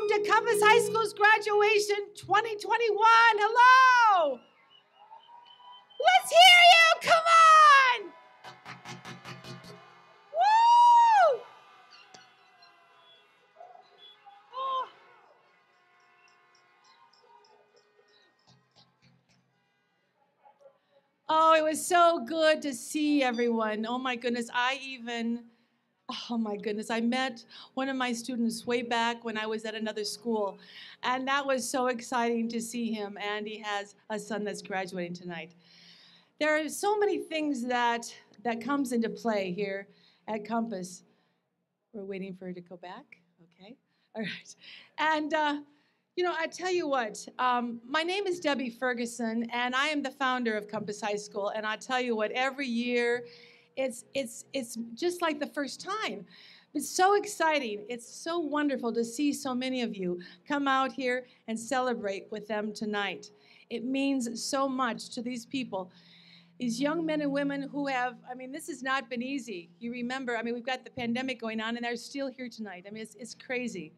Welcome to Compass High School's graduation 2021. Hello! Let's hear you! Come on! Woo! Oh. Oh, it was so good to see everyone. Oh my goodness, I even, oh my goodness, I met one of my students way back when I was at another school, and that was so exciting to see him. And he has a son that's graduating tonight. There are so many things that that comes into play here at Compass. We're waiting for her to go back. Okay, all right, and. Uh, you know, I tell you what, um, my name is Debbie Ferguson, and I am the founder of Compass High School. And I tell you what, every year, it's it's it's just like the first time. It's so exciting. It's so wonderful to see so many of you come out here and celebrate with them tonight. It means so much to these people. These young men and women who have, I mean, this has not been easy. You remember, I mean, we've got the pandemic going on, and they're still here tonight. I mean, it's, it's crazy.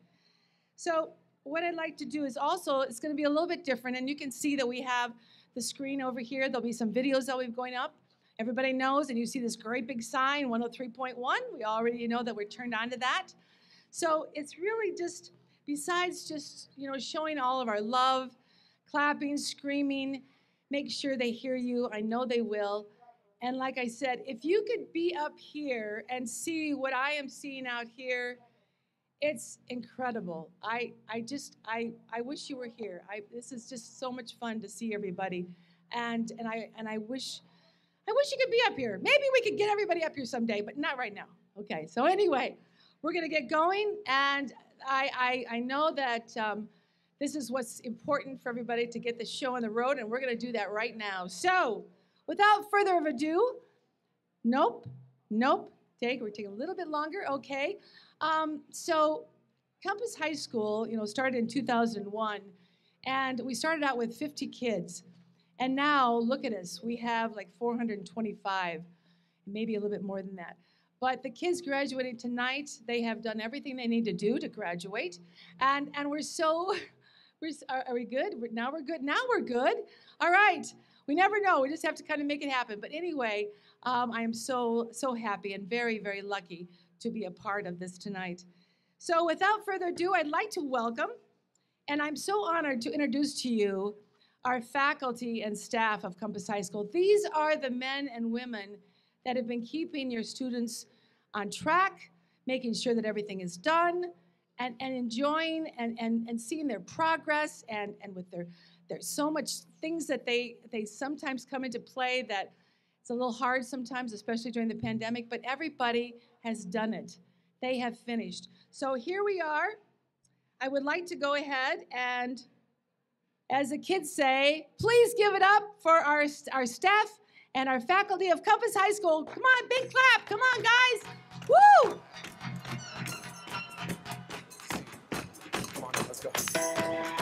So, what I'd like to do is also, it's going to be a little bit different, and you can see that we have the screen over here. There'll be some videos that we've going up. Everybody knows, and you see this great big sign, 103.1. We already know that we're turned on to that. So it's really just, besides just, you know, showing all of our love, clapping, screaming, make sure they hear you. I know they will. And like I said, if you could be up here and see what I am seeing out here, it's incredible. I, I just, I, I wish you were here. I, this is just so much fun to see everybody, and and I and I wish, I wish you could be up here. Maybe we could get everybody up here someday, but not right now. Okay. So anyway, we're gonna get going, and I I, I know that um, this is what's important for everybody to get the show on the road, and we're gonna do that right now. So without further ado, nope, nope. Take we're taking a little bit longer. Okay. Um, so Compass High School, you know, started in 2001, and we started out with 50 kids. And now, look at us, we have like 425, maybe a little bit more than that. But the kids graduating tonight, they have done everything they need to do to graduate. And, and we're so, we're, are, are we good? Now we're good. Now we're good. All right. We never know. We just have to kind of make it happen. But anyway, um, I am so, so happy and very, very lucky to be a part of this tonight. So, without further ado, I'd like to welcome, and I'm so honored to introduce to you our faculty and staff of Compass High School. These are the men and women that have been keeping your students on track, making sure that everything is done, and, and enjoying and, and, and seeing their progress and, and with their there's so much things that they they sometimes come into play that it's a little hard sometimes, especially during the pandemic, but everybody has done it. They have finished. So here we are. I would like to go ahead and, as the kids say, please give it up for our, our staff and our faculty of Compass High School. Come on, big clap. Come on, guys. Woo! Come on, let's go.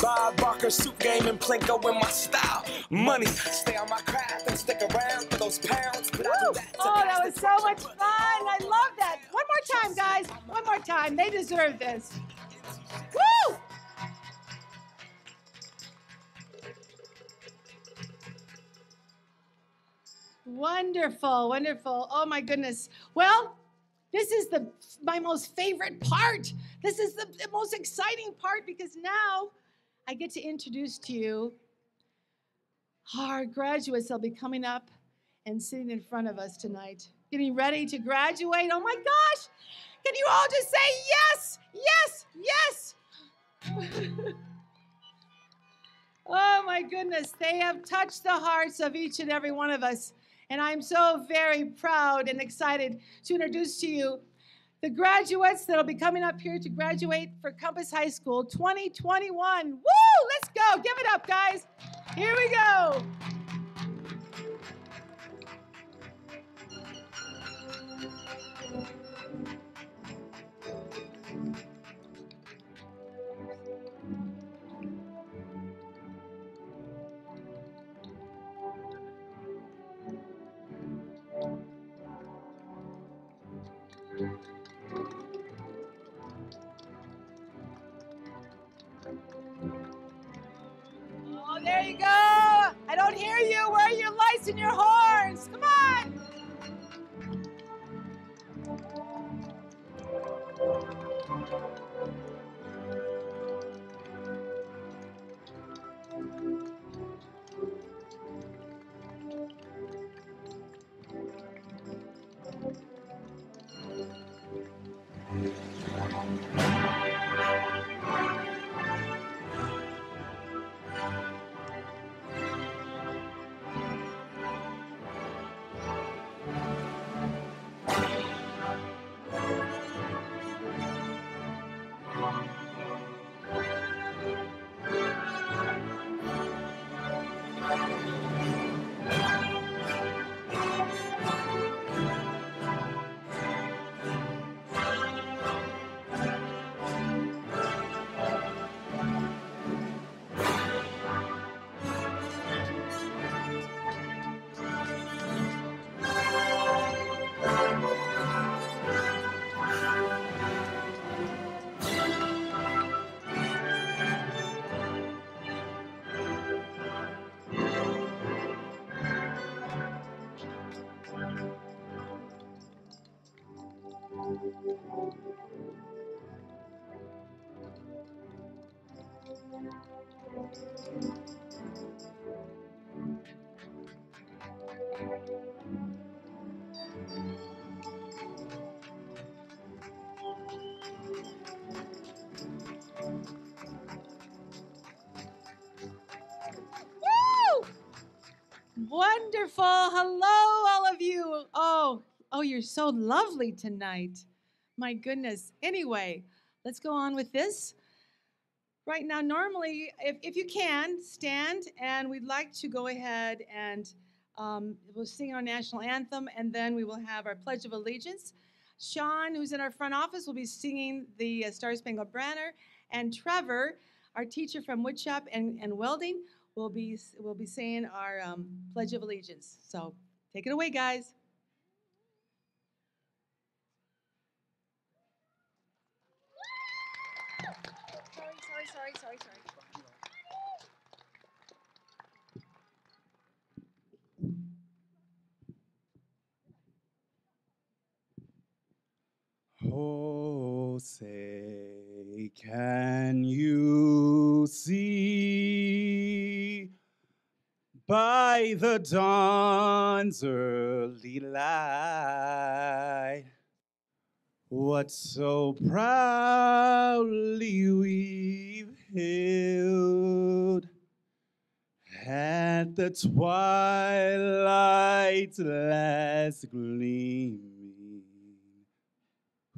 Bob Barker suit game and Plinko in my style. Money, stay on my craft and stick around for those pounds. But I do that Oh, that was so much fun. I love that. One more time, guys. One more time. They deserve this. Woo! Wonderful, wonderful. Oh my goodness. Well, this is the my most favorite part. This is the, the most exciting part because now I get to introduce to you our graduates. They'll be coming up and sitting in front of us tonight, getting ready to graduate. Oh my gosh! Can you all just say yes, yes, yes? Oh my goodness, they have touched the hearts of each and every one of us. And I'm so very proud and excited to introduce to you the graduates that'll be coming up here to graduate for Compass High School 2021. Woo! Let's go. Give it up, guys. Here we go. Wonderful. Hello, all of you. Oh, oh, you're so lovely tonight. My goodness. Anyway, let's go on with this. Right now, normally, if, if you can, stand, and we'd like to go ahead and um, we'll sing our national anthem, and then we will have our Pledge of Allegiance. Sean, who's in our front office, will be singing the uh, Star Spangled Banner, and Trevor, our teacher from woodshop and, and welding, will be we'll be saying our um, Pledge of Allegiance. So take it away, guys. Sorry, sorry, sorry, sorry, sorry. Oh, say, can you see by the dawn's early light what so proudly we've hailed at the twilight's last gleaming?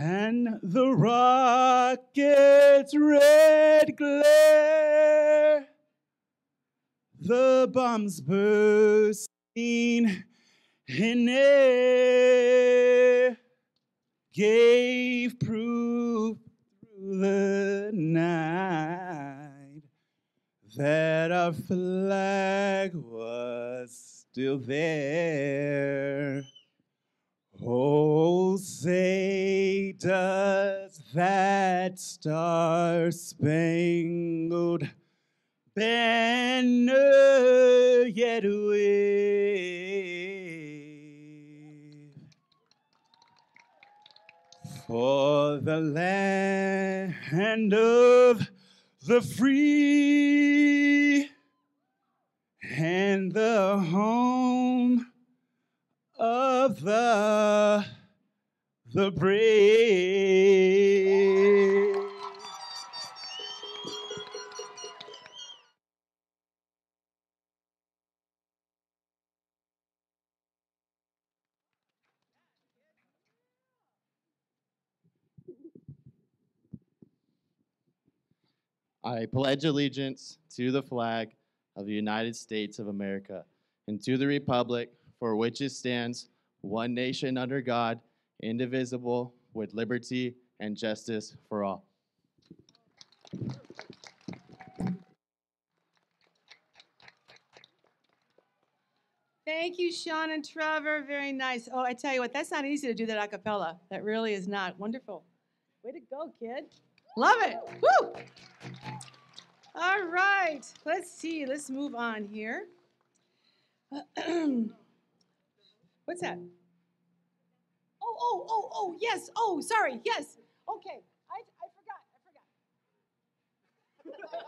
and the rocket's red glare, the bombs bursting in air, gave proof through the night that our flag was still there. Oh, say does that star spangled banner yet wave for the land of the free and the home of the the brave. I pledge allegiance to the flag of the United States of America and to the republic for which it stands, one nation under God, indivisible, with liberty and justice for all. Thank you, Sean and Trevor. Very nice. Oh, I tell you what, that's not easy to do that a cappella. That really is not. Wonderful. Way to go, kid. Love it. Woo! All right. Let's see. Let's move on here. What's that? Oh, oh, oh, yes. Oh, sorry. Yes. Okay. I, I forgot. I forgot.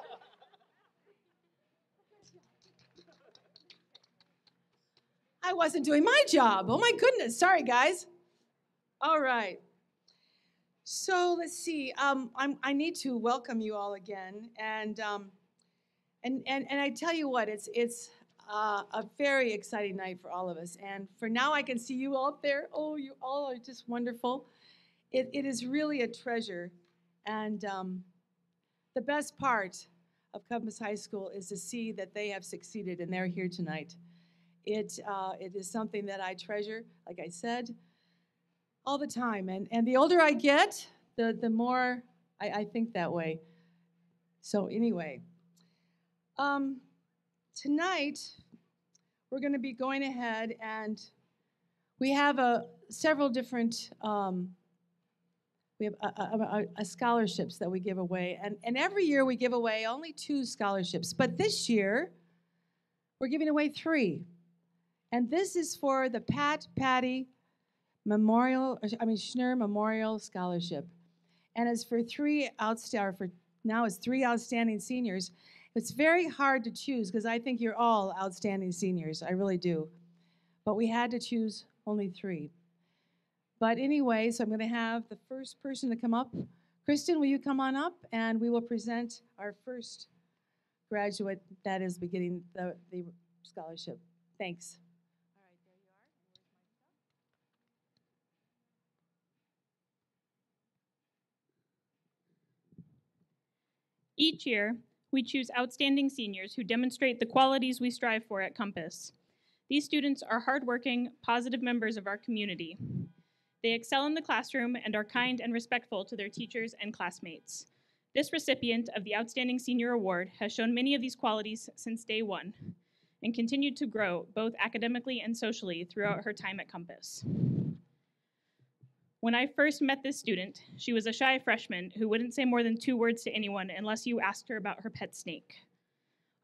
I wasn't doing my job. Oh my goodness. Sorry, guys. All right. So let's see. Um, I'm, I need to welcome you all again, and um, and and and I tell you what, it's it's uh, a very exciting night for all of us. And for now, I can see you out there. Oh, you all are just wonderful. It, it is really a treasure, and um, the best part of Compass High School is to see that they have succeeded and they're here tonight. It, uh, it is something that I treasure, like I said, all the time. And, and the older I get, the, the more I, I think that way. So, anyway, um, tonight we're going to be going ahead and we have a, several different um, we have a, a, a, scholarships that we give away and, and every year we give away only two scholarships but this year we're giving away three and this is for the Pat Patty Memorial, I mean Schnur Memorial Scholarship, and it's for three outstanding. For now, it's three outstanding seniors. It's very hard to choose because I think you're all outstanding seniors. I really do, but we had to choose only three. But anyway, so I'm going to have the first person to come up. Kristen, will you come on up and we will present our first graduate that is beginning the, the scholarship. Thanks. Each year, we choose outstanding seniors who demonstrate the qualities we strive for at Compass. These students are hardworking, positive members of our community. They excel in the classroom and are kind and respectful to their teachers and classmates. This recipient of the Outstanding Senior Award has shown many of these qualities since day one and continued to grow both academically and socially throughout her time at Compass. When I first met this student, she was a shy freshman who wouldn't say more than two words to anyone unless you asked her about her pet snake.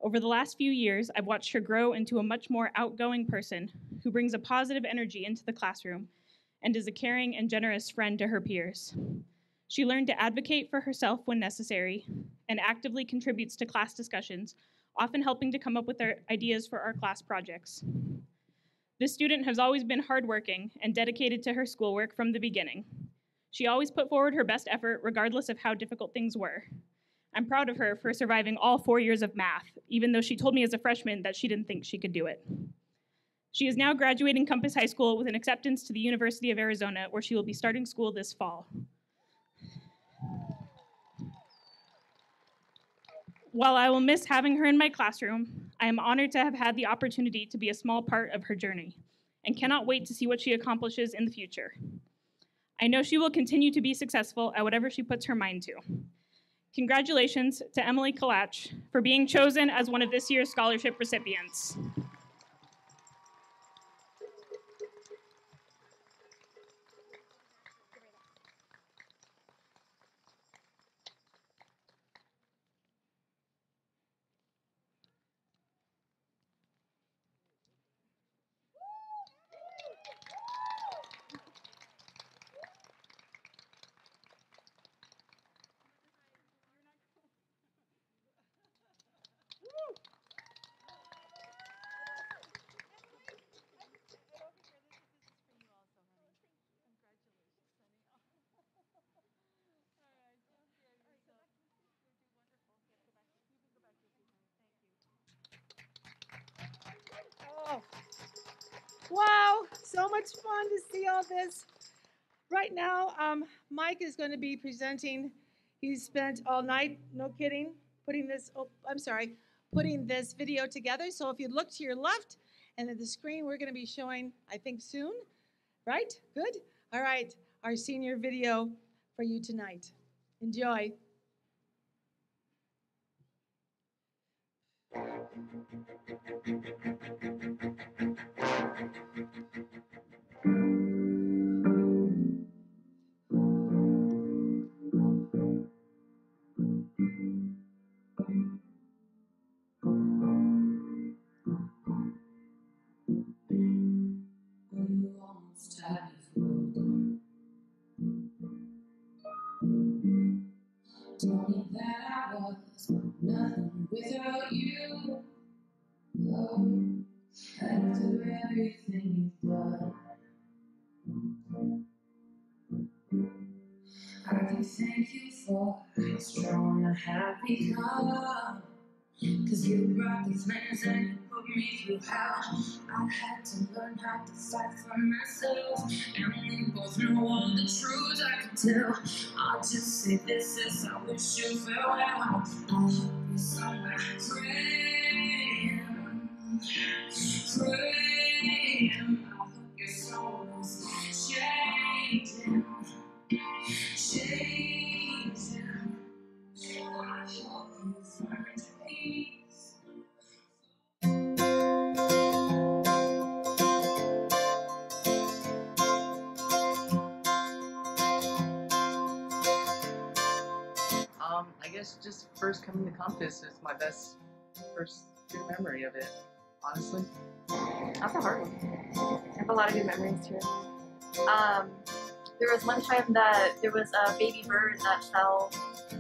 Over the last few years, I've watched her grow into a much more outgoing person who brings a positive energy into the classroom and is a caring and generous friend to her peers. She learned to advocate for herself when necessary and actively contributes to class discussions, often helping to come up with ideas for our class projects. This student has always been hardworking and dedicated to her schoolwork from the beginning. She always put forward her best effort, regardless of how difficult things were. I'm proud of her for surviving all four years of math, even though she told me as a freshman that she didn't think she could do it. She is now graduating Compass High School with an acceptance to the University of Arizona, where she will be starting school this fall. While I will miss having her in my classroom, I am honored to have had the opportunity to be a small part of her journey and cannot wait to see what she accomplishes in the future. I know she will continue to be successful at whatever she puts her mind to. Congratulations to Emily Kalach for being chosen as one of this year's scholarship recipients. Wow, so much fun to see all this. Right now, um, Mike is going to be presenting. He spent all night, no kidding, putting this, oh, I'm sorry, putting this video together. So if you look to your left and at the screen, we're going to be showing, I think, soon. Right? Good? All right, our senior video for you tonight. Enjoy. Have become. Cause you brought the flames and you put me through hell. I had to learn how to fight for myself. And we both know all the truths I can tell. I'll just say this as I wish you farewell. I hope you're somewhere praying, praying. First coming to Compass is my best first good memory of it, honestly. That's a hard one. I have a lot of good memories here. Um, there was one time that there was a baby bird that fell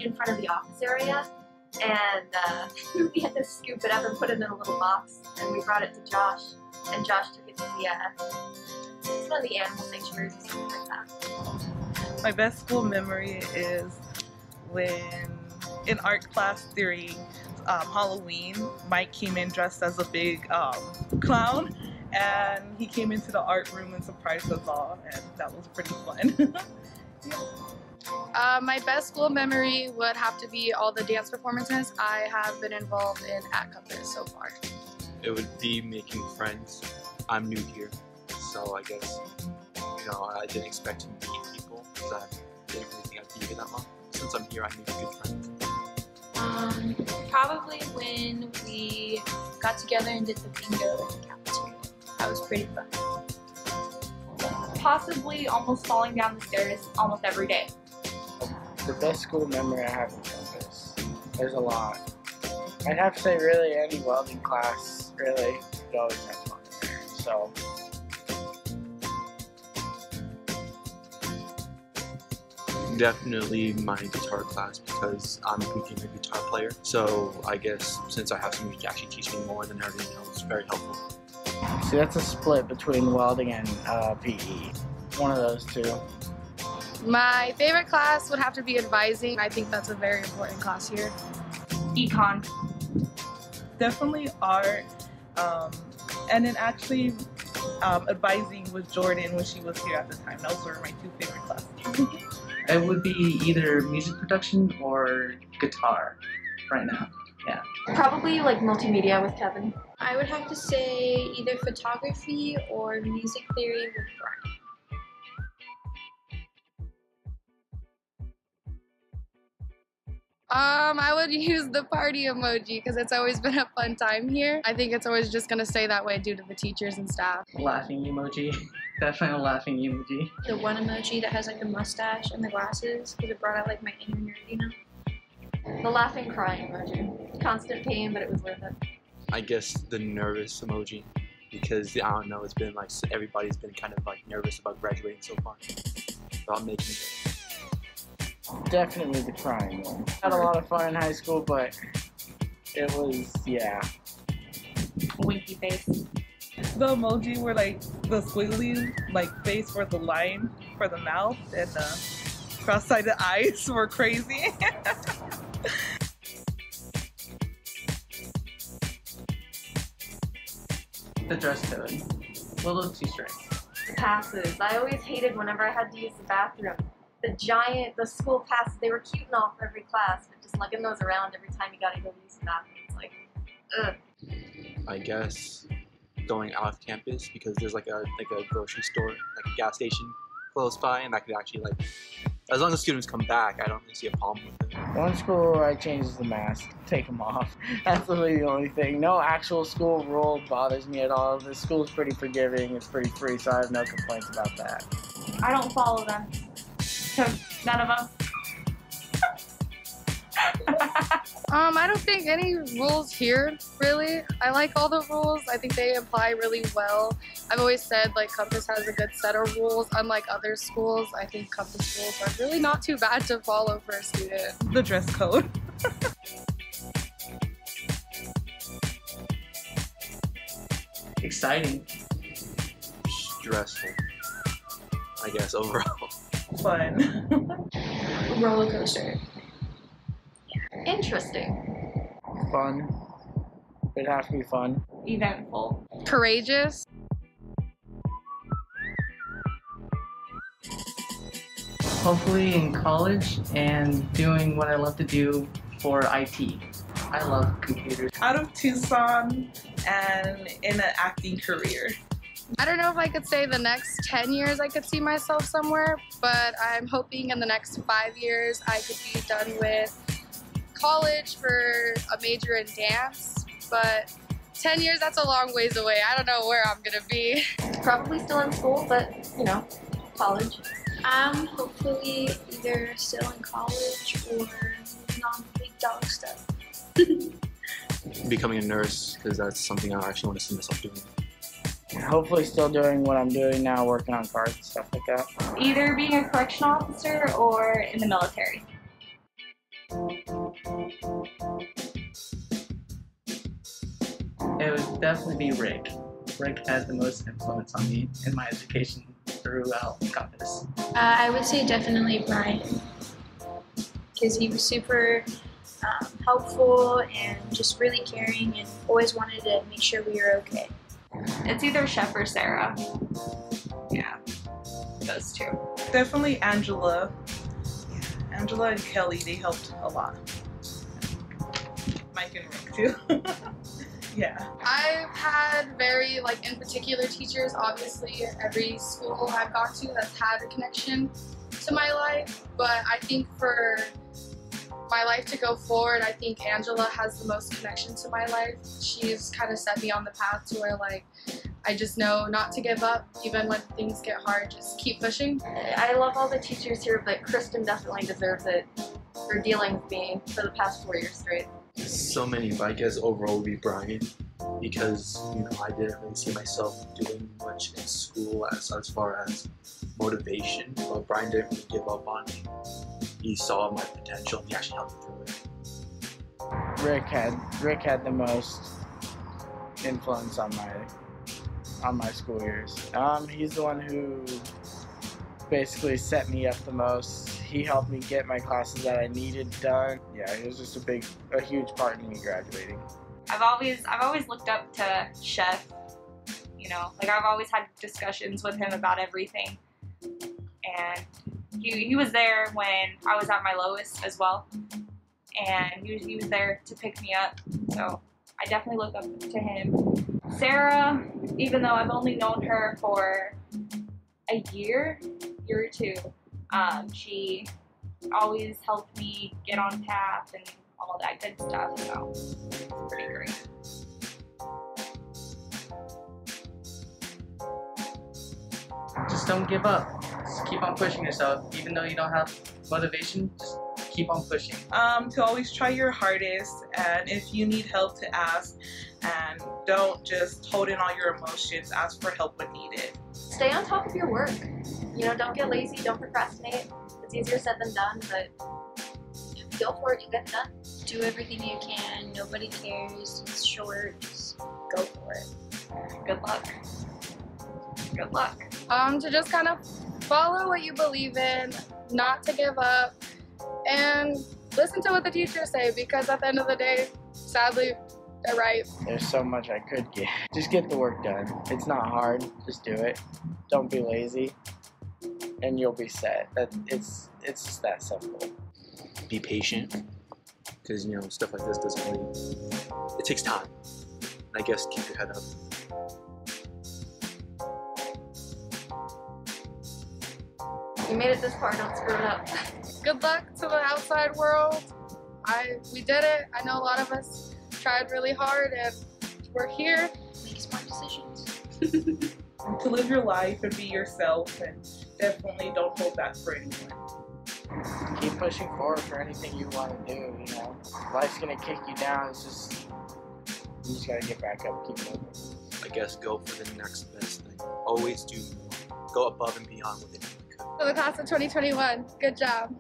in front of the office area, and uh, we had to scoop it up and put it in a little box, and we brought it to Josh, and Josh took it to the uh, one of the animal sanctuaries or something like that. My best school memory is when in art class during um, Halloween, Mike came in dressed as a big um, clown, and he came into the art room and surprised us all, and that was pretty fun. Uh, my best school memory would have to be all the dance performances I have been involved in at Compass so far. it would be making friends. I'm new here, so I guess you know I didn't expect to meet people because I didn't really think I'd be here that long. Since I'm here, I made good friends. Um, probably when we got together and did the bingo in the cafeteria. That was pretty fun. Possibly almost falling down the stairs almost every day. The best school memory I have in campus. There's a lot. I'd have to say really any welding class, really, you always have fun there. So Definitely my guitar class because I'm a beginner guitar player. So I guess since I have somebody to actually teach me more than everything else, it's very helpful. see that's a split between welding and uh, PE. One of those two. My favorite class would have to be advising. I think that's a very important class here. Econ. Definitely art, um, and then actually um, advising with Jordan when she was here at the time. Those were my two favorite classes. It would be either music production or guitar right now. Yeah. Probably like multimedia with Kevin. I would have to say either photography or music theory with Brian. Um, I would use the party emoji because it's always been a fun time here. I think it's always just gonna stay that way due to the teachers and staff. Laughing emoji. Definitely a laughing emoji. The one emoji that has like a mustache and the glasses because it brought out like my inner nerd, you know? The laughing crying emoji. Constant pain, but it was worth it. I guess the nervous emoji because I don't know, it's been like everybody's been kind of like nervous about graduating so far, about making it. Definitely the crying one. Had a lot of fun in high school, but it was yeah. Winky face. The emoji were like the squiggly like face for the line for the mouth, and the cross-sided eyes were crazy. The dress code. A little too strict. Passes. I always hated whenever I had to use the bathroom. The giant, the school passes, they were cute and all for every class, but just lugging those around every time you gotta go use the bathroom, it's like, ugh. I guess going out of campus because there's like a like a grocery store, like a gas station close by, and I could actually like, as long as students come back, I don't really see a problem with it. One school I change is the mask, take them off. That's literally the only thing. No actual school rule bothers me at all. The school's pretty forgiving, it's pretty free, so I have no complaints about that. I don't follow them. So none of them. Um, I don't think any rules here, really. I like all the rules. I think they apply really well. I've always said, like, Compass has a good set of rules. Unlike other schools, I think Compass rules are really not too bad to follow for a student. The dress code. Exciting. Stressful. I guess overall. Fun. Roller coaster. Interesting. Fun. It'd have to be fun. Eventful. Courageous. Hopefully in college and doing what I love to do for IT. I love computers. Out of Tucson and in an acting career. I don't know if I could say the next 10 years I could see myself somewhere, but I'm hoping in the next five years I could be done with college for a major in dance. But 10 years, that's a long ways away. I don't know where I'm gonna be. Probably still in school, but, you know, college. I'm hopefully either still in college or moving on to big dog stuff. Becoming a nurse because that's something I actually want to see myself doing. Hopefully still doing what I'm doing now, working on cards and stuff like that. Either being a correction officer or in the military. It would definitely be Rick. Rick had the most influence on me in my education throughout Compass. Uh, I would say definitely Brian, because he was super um, helpful and just really caring and always wanted to make sure we were okay. It's either Chef or Sarah. Yeah, those two. Definitely Angela. Angela and Kelly, they helped a lot. Mike and Rick too. yeah. I've had very, like, in particular teachers, obviously, every school I've gone to that's had a connection to my life, but I think for my life to go forward, I think Angela has the most connection to my life. She's kind of set me on the path to where, like, I just know not to give up, even when things get hard, just keep pushing. I love all the teachers here, but Kristen definitely deserves it for dealing with me for the past four years straight. So many, but I guess overall would be Brian because you know I didn't really see myself doing much in school as as far as motivation, but Brian didn't really give up on me. He saw my potential and he actually helped me through it. Rick had Rick had the most influence on my on my school years. Um, he's the one who basically set me up the most. He helped me get my classes that I needed done. Yeah, he was just a big, a huge part in me graduating. I've always I've always looked up to Chef. You know, like I've always had discussions with him about everything, and he, he was there when I was at my lowest as well, and he was, he was there to pick me up. So I definitely look up to him. Sarah, even though I've only known her for a year, year or two, um, she always helped me get on path and all that good stuff. So it's pretty great. Just don't give up. Just keep on pushing yourself. Even though you don't have motivation, just keep on pushing. Um, to always try your hardest, and if you need help, to ask, and don't just hold in all your emotions. Ask for help when needed. Stay on top of your work. You know, don't get lazy, don't procrastinate. It's easier said than done, but go for it, you get it done. Do everything you can. Nobody cares. It's short. Just go for it. Good luck. Good luck. Um, to just kind of follow what you believe in, not to give up, and listen to what the teachers say because at the end of the day, sadly, they're right. There's so much I could get. Just get the work done. It's not hard. Just do it. Don't be lazy, and you'll be set. That it's it's just that simple. Be patient, because you know stuff like this doesn't really. It takes time. I guess keep your head up. You made it this far, don't screw it up. Good luck to the outside world. I we did it. I know a lot of us tried really hard and we're here. Make smart decisions. to live your life and be yourself and definitely don't hold back for anyone. Keep pushing forward for anything you want to do. You know, life's gonna kick you down. It's just you just gotta get back up, keep moving. I guess go for the next best thing. Always do more. Go above and beyond with it. For the class of 2021, good job.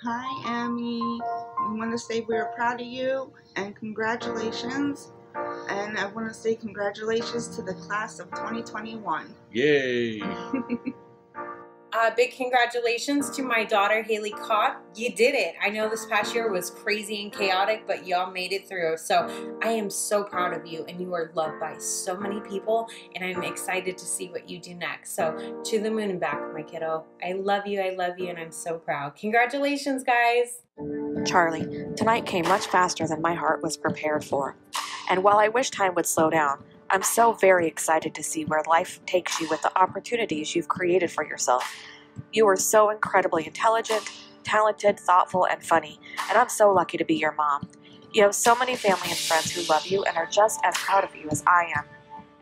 Hi, Amy. We want to say we're proud of you and congratulations. And I want to say congratulations to the class of 2021. Yay! Uh, big congratulations to my daughter Haley Kopp. You did it. I know this past year was crazy and chaotic, but y'all made it through. So I am so proud of you, and you are loved by so many people. And I'm excited to see what you do next. So to the moon and back, my kiddo. I love you. I love you, and I'm so proud. Congratulations, guys. Charlie, tonight came much faster than my heart was prepared for. And while I wish time would slow down, I'm so very excited to see where life takes you with the opportunities you've created for yourself. You are so incredibly intelligent, talented, thoughtful, and funny, and I'm so lucky to be your mom. You have so many family and friends who love you and are just as proud of you as I am.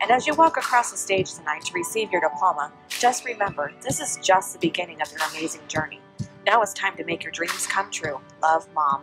And as you walk across the stage tonight to receive your diploma, just remember this is just the beginning of your amazing journey. Now it's time to make your dreams come true. Love, Mom.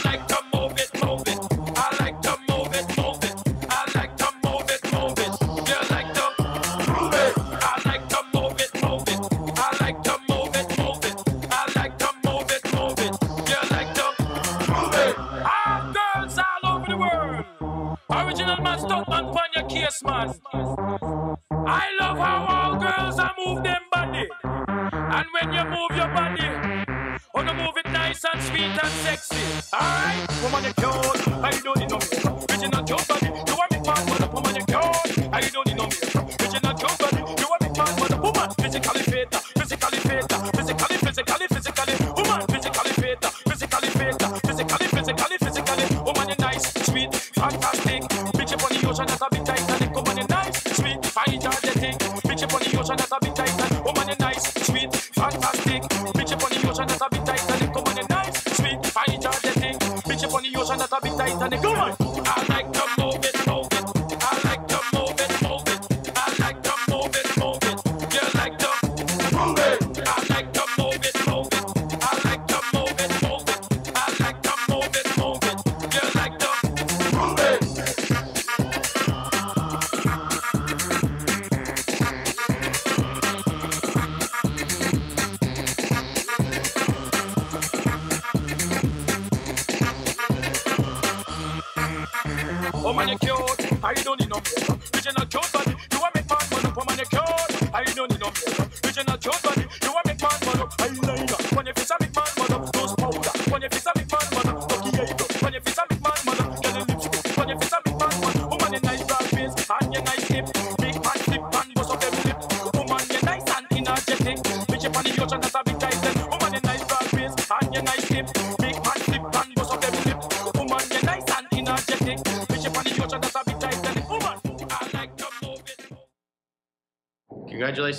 man. I love how all girls are move them body. And when you move your body, wanna move it nice and sweet and sexy. Alright? Woman, you cute. I don't need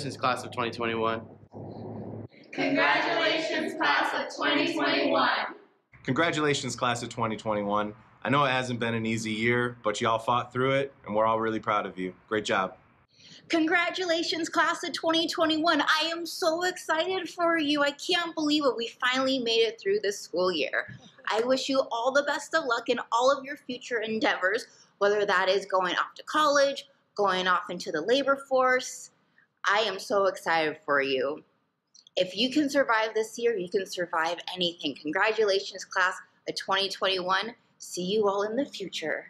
Congratulations, class of 2021. Congratulations, class of 2021. Congratulations, class of 2021. I know it hasn't been an easy year, but y'all fought through it, and we're all really proud of you. Great job. Congratulations, class of 2021. I am so excited for you. I can't believe it. We finally made it through this school year. I wish you all the best of luck in all of your future endeavors, whether that is going off to college, going off into the labor force. I am so excited for you. If you can survive this year, you can survive anything. Congratulations, class of 2021. See you all in the future.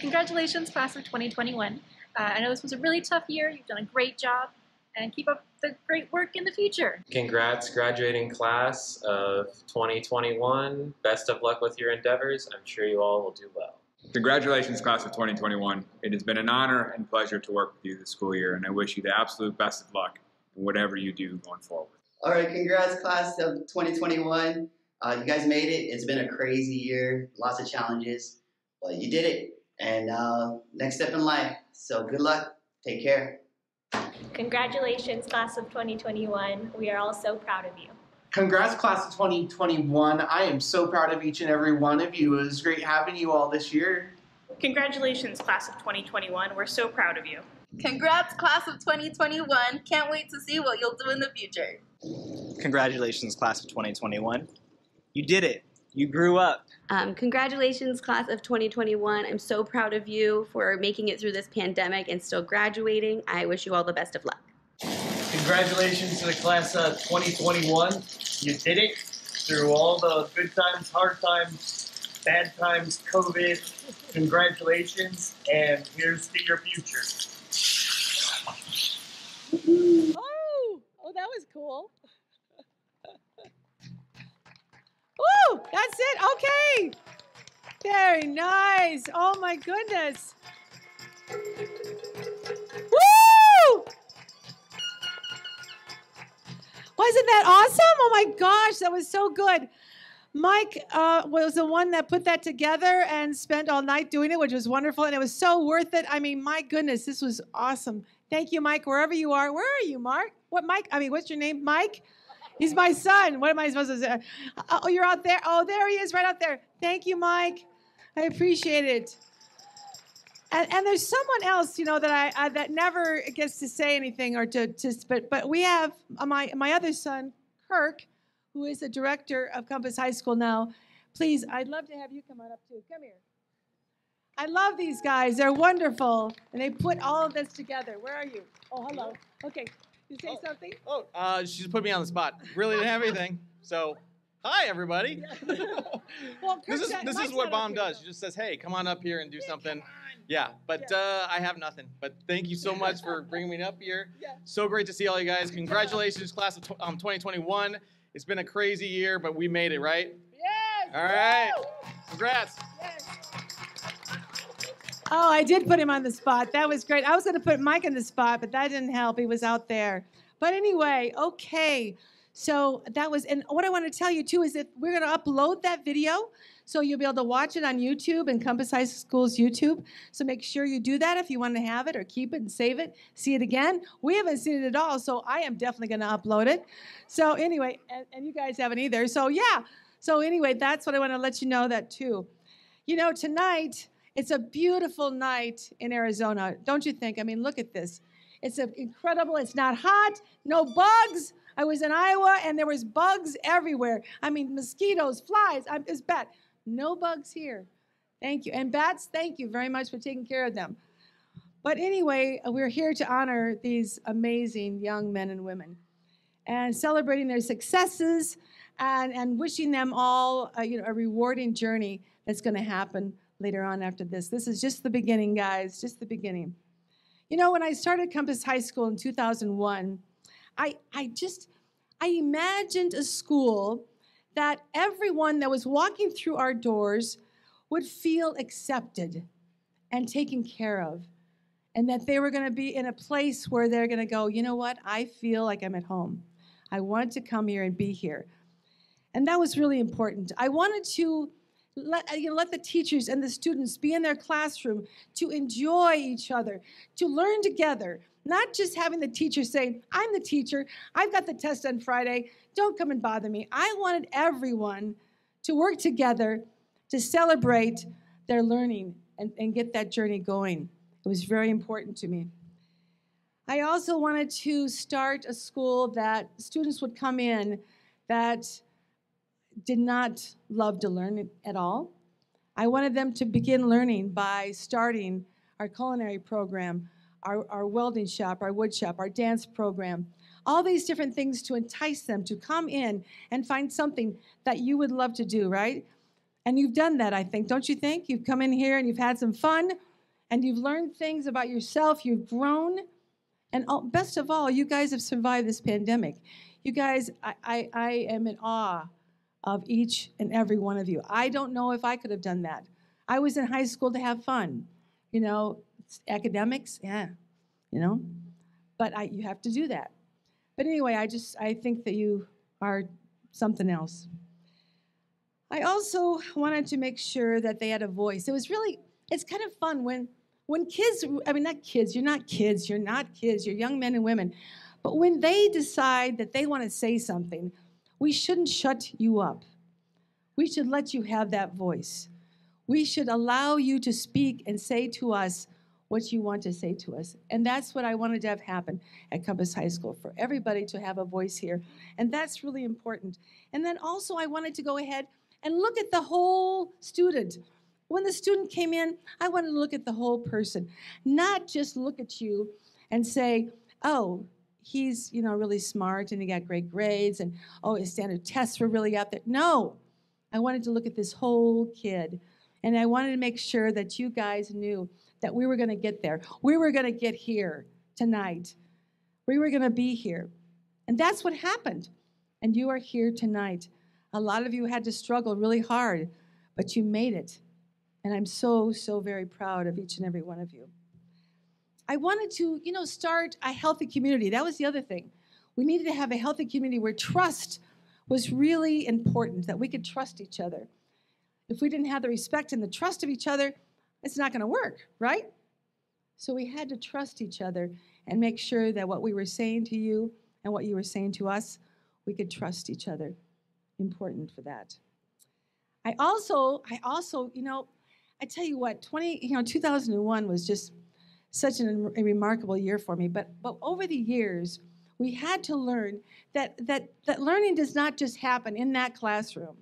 Congratulations, class of 2021. Uh, I know this was a really tough year. You've done a great job, and keep up the great work in the future. Congrats, graduating class of 2021. Best of luck with your endeavors. I'm sure you all will do well. Congratulations, class of 2021. It has been an honor and pleasure to work with you this school year, and I wish you the absolute best of luck in whatever you do going forward. All right, congrats, class of 2021. Uh, you guys made it. It's been a crazy year, lots of challenges, but you did it. And uh, next step in life. So good luck. Take care. Congratulations, class of 2021. We are all so proud of you. Congrats, class of 2021. I am so proud of each and every one of you. It was great having you all this year. Congratulations, class of 2021. We're so proud of you. Congrats, class of 2021. Can't wait to see what you'll do in the future. Congratulations, class of 2021. You did it. You grew up. Um, congratulations, class of 2021. I'm so proud of you for making it through this pandemic and still graduating. I wish you all the best of luck. Congratulations to the class of 2021. You did it through all the good times, hard times, bad times, COVID. Congratulations, and here's to your future. Oh, oh, that was cool. Woo! That's it. Okay. Very nice. Oh my goodness. Woo! Wasn't that awesome? Oh my gosh, that was so good. Mike uh, was the one that put that together and spent all night doing it, which was wonderful, and it was so worth it. I mean, my goodness, this was awesome. Thank you, Mike, wherever you are. Where are you, Mark? What, Mike? I mean, what's your name? Mike? He's my son. What am I supposed to say? Oh, you're out there. Oh, there he is, right out there. Thank you, Mike. I appreciate it. And, and there's someone else, you know, that I, I that never gets to say anything or to, to but but we have uh, my my other son, Kirk, who is the director of Compass High School now. Please, I'd love to have you come on up too. Come here. I love these guys. They're wonderful, and they put all of this together. Where are you? Oh, hello. Okay. You say something? Oh, uh, she just put me on the spot. Really didn't have anything. So, hi everybody. Well, this is this is what Mom does. She just says, "Hey, come on up here and do something." Yeah, but uh, I have nothing. But thank you so much for bringing me up here. So great to see all you guys. Congratulations, class of tw- um, 2021. It's been a crazy year, but we made it, right? Yes. All right. Congrats. Oh, I did put him on the spot. That was great. I was going to put Mike on the spot, but that didn't help. He was out there. But anyway, okay. So that was, and what I want to tell you too is that we're going to upload that video. So you'll be able to watch it on YouTube and Compass High School's YouTube. So make sure you do that if you want to have it or keep it and save it, see it again. We haven't seen it at all, so I am definitely going to upload it. So anyway, and, and you guys haven't either. So yeah. So anyway, that's what I want to let you know that too. You know, tonight, it's a beautiful night in Arizona, don't you think? I mean, look at this. It's incredible. It's not hot, no bugs. I was in Iowa and there was bugs everywhere. I mean, mosquitoes, flies. I'm, it's bad. No bugs here. Thank you. And bats, thank you very much for taking care of them. But anyway, we're here to honor these amazing young men and women and celebrating their successes and, and wishing them all uh, you know, a rewarding journey that's going to happen later on after this. This is just the beginning, guys, just the beginning. You know, when I started Compass High School in 2001, I, I just, I imagined a school that everyone that was walking through our doors would feel accepted and taken care of. And that they were going to be in a place where they're going to go, you know what? I feel like I'm at home. I wanted to come here and be here. And that was really important. I wanted to let, you know, let the teachers and the students be in their classroom to enjoy each other, to learn together, not just having the teacher say, I'm the teacher, I've got the test on Friday, don't come and bother me. I wanted everyone to work together to celebrate their learning and, and get that journey going. It was very important to me. I also wanted to start a school that students would come in that did not love to learn at all. I wanted them to begin learning by starting our culinary program, our, our welding shop, our wood shop, our dance program, all these different things to entice them to come in and find something that you would love to do, right? And you've done that, I think, don't you think? You've come in here and you've had some fun and you've learned things about yourself, you've grown. And all, best of all, you guys have survived this pandemic. You guys, I, I, I am in awe of each and every one of you. I don't know if I could have done that. I was in high school to have fun. You know, academics, yeah, you know, but I, you have to do that. But anyway, I just, I think that you are something else. I also wanted to make sure that they had a voice. It was really, it's kind of fun when, when kids, I mean, not kids, you're not kids, you're not kids, you're young men and women. But when they decide that they want to say something, we shouldn't shut you up. We should let you have that voice. We should allow you to speak and say to us what you want to say to us. And that's what I wanted to have happen at Compass High School for everybody to have a voice here. And that's really important. And then also, I wanted to go ahead and look at the whole student. When the student came in, I wanted to look at the whole person, not just look at you and say, oh, he's you know really smart and he got great grades and oh his standard tests were really up there no i wanted to look at this whole kid and i wanted to make sure that you guys knew that we were going to get there. We were going to get here tonight. We were going to be here. And that's what happened. And you are here tonight. A lot of you had to struggle really hard but you made it. And i'm so so very proud of each and every one of you. I wanted to, you know, start a healthy community. That was the other thing. We needed to have a healthy community where trust was really important, that we could trust each other. If we didn't have the respect and the trust of each other, it's not going to work, right? So we had to trust each other and make sure that what we were saying to you and what you were saying to us, we could trust each other. Important for that. I also, I also, you know, I tell you what, 20, you know, 2001 was just such an, a remarkable year for me. But, but over the years, we had to learn that, that, that learning does not just happen in that classroom.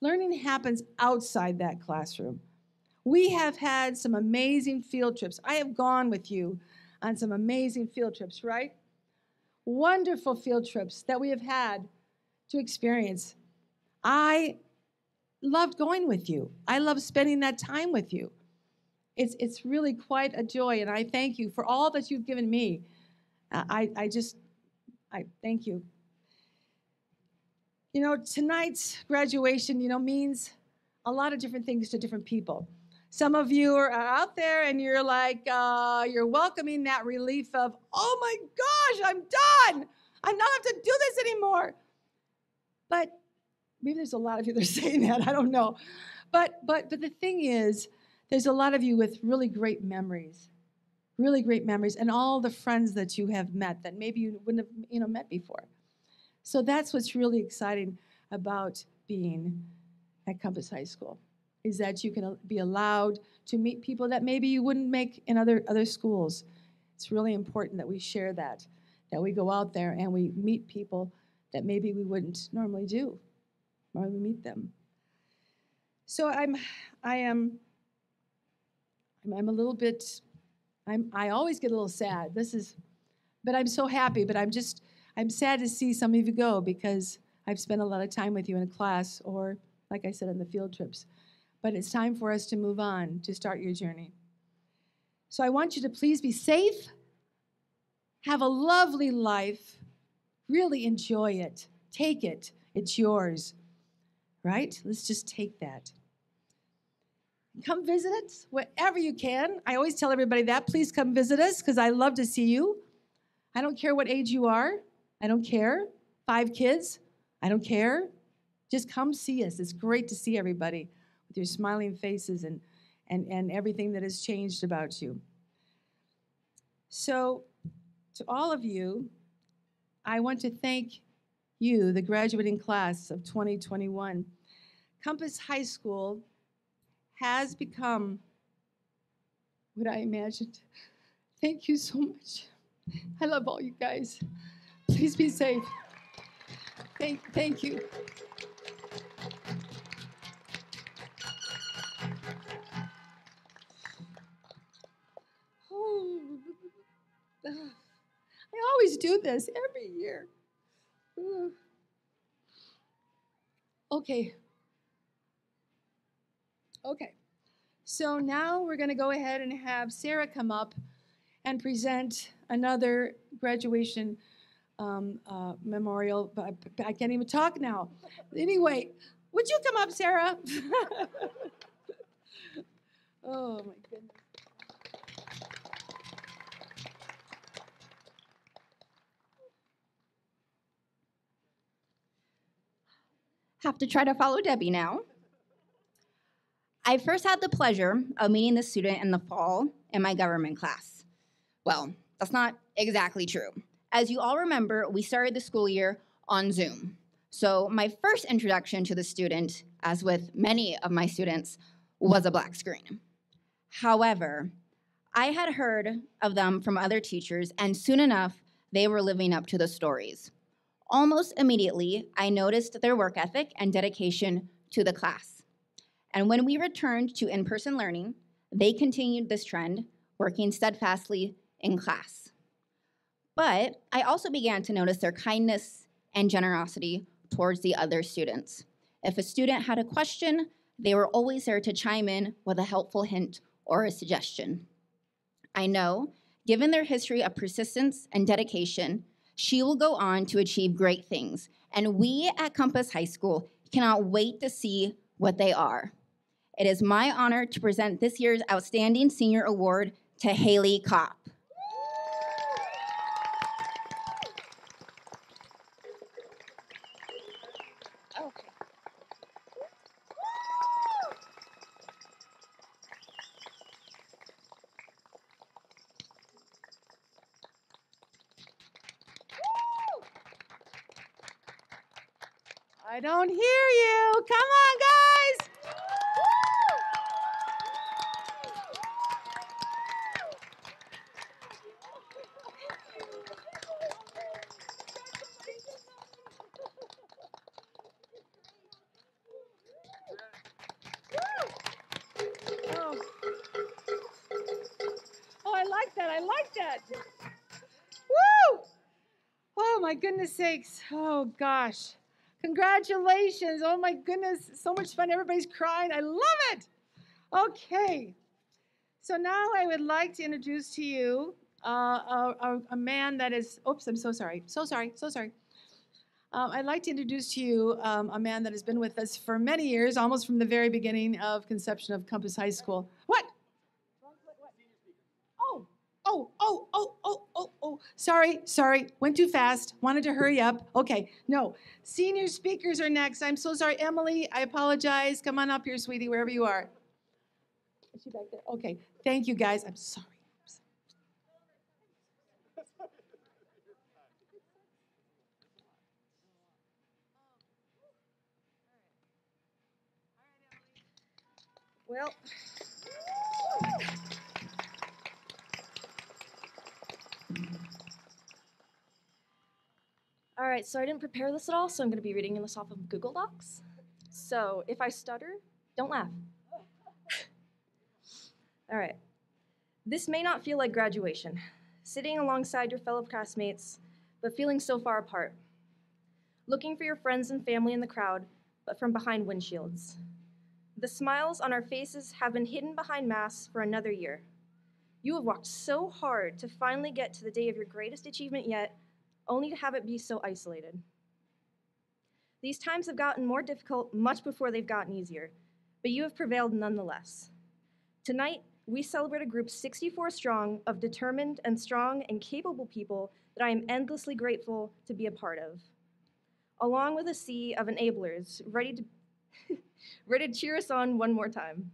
Learning happens outside that classroom. We have had some amazing field trips. I have gone with you on some amazing field trips, right? Wonderful field trips that we have had to experience. I loved going with you. I love spending that time with you. It's, it's really quite a joy, and I thank you for all that you've given me. Uh, I, I just, I thank you. You know, tonight's graduation, you know, means a lot of different things to different people. Some of you are out there and you're like, uh, you're welcoming that relief of, oh my gosh, I'm done. I don't have to do this anymore. But maybe there's a lot of you that are saying that. I don't know. But but but the thing is, there's a lot of you with really great memories, really great memories, and all the friends that you have met that maybe you wouldn't have you know met before. So that's what's really exciting about being at Compass High School is that you can be allowed to meet people that maybe you wouldn't make in other other schools. It's really important that we share that, that we go out there and we meet people that maybe we wouldn't normally do, or we meet them. So I'm, I am I'm, I'm a little bit, I'm, I always get a little sad. This is, but I'm so happy. But I'm just, I'm sad to see some of you go because I've spent a lot of time with you in a class or, like I said, on the field trips. But it's time for us to move on to start your journey. So I want you to please be safe, have a lovely life, really enjoy it. Take it, it's yours. Right? Let's just take that. Come visit us wherever you can. I always tell everybody that. Please come visit us because I love to see you. I don't care what age you are. I don't care. Five kids. I don't care. Just come see us. It's great to see everybody your smiling faces and, and, and everything that has changed about you. So, to all of you, I want to thank you, the graduating class of 2021. Compass High School has become what I imagined. Thank you so much. I love all you guys. Please be safe. Thank, thank you. Do this every year. Okay. Okay. So now we're going to go ahead and have Sarah come up and present another graduation um, uh, memorial. But I can't even talk now. Anyway, would you come up, Sarah? oh my goodness. Have to try to follow Debbie now. I first had the pleasure of meeting this student in the fall in my government class. Well, that's not exactly true. As you all remember, we started the school year on Zoom. So my first introduction to the student, as with many of my students, was a black screen. However, I had heard of them from other teachers, and soon enough, they were living up to the stories. Almost immediately, I noticed their work ethic and dedication to the class. And when we returned to in person learning, they continued this trend, working steadfastly in class. But I also began to notice their kindness and generosity towards the other students. If a student had a question, they were always there to chime in with a helpful hint or a suggestion. I know, given their history of persistence and dedication, she will go on to achieve great things. And we at Compass High School cannot wait to see what they are. It is my honor to present this year's Outstanding Senior Award to Haley Kopp. I don't hear you. Come on, guys. Oh. Oh, I like that. I Woo! Oh, my goodness sakes. Oh, gosh. Congratulations. Oh, my goodness. So much fun. Everybody's crying. I love it. Okay. So now I would like to introduce to you uh, a, a, a man that is, oops, I'm so sorry. So sorry. So sorry. Um, I'd like to introduce to you um, a man that has been with us for many years, almost from the very beginning of conception of Compass High School. What? Oh, oh, oh, oh, oh, oh, oh. Sorry, sorry. Went too fast. Wanted to hurry up. Okay, no. Senior speakers are next. I'm so sorry. Emily, I apologize. Come on up here, sweetie, wherever you are. Is she back there? Okay. Thank you, guys. I'm sorry. Well, all right, so I didn't prepare this at all, so I'm going to be reading this off of Google Docs. So if I stutter, don't laugh. all right. This may not feel like graduation, sitting alongside your fellow classmates, but feeling so far apart. Looking for your friends and family in the crowd, but from behind windshields. The smiles on our faces have been hidden behind masks for another year. You have walked so hard to finally get to the day of your greatest achievement yet, only to have it be so isolated. These times have gotten more difficult much before they've gotten easier, but you have prevailed nonetheless. Tonight, we celebrate a group 64 strong of determined and strong and capable people that I am endlessly grateful to be a part of, along with a sea of enablers ready to ready to cheer us on one more time.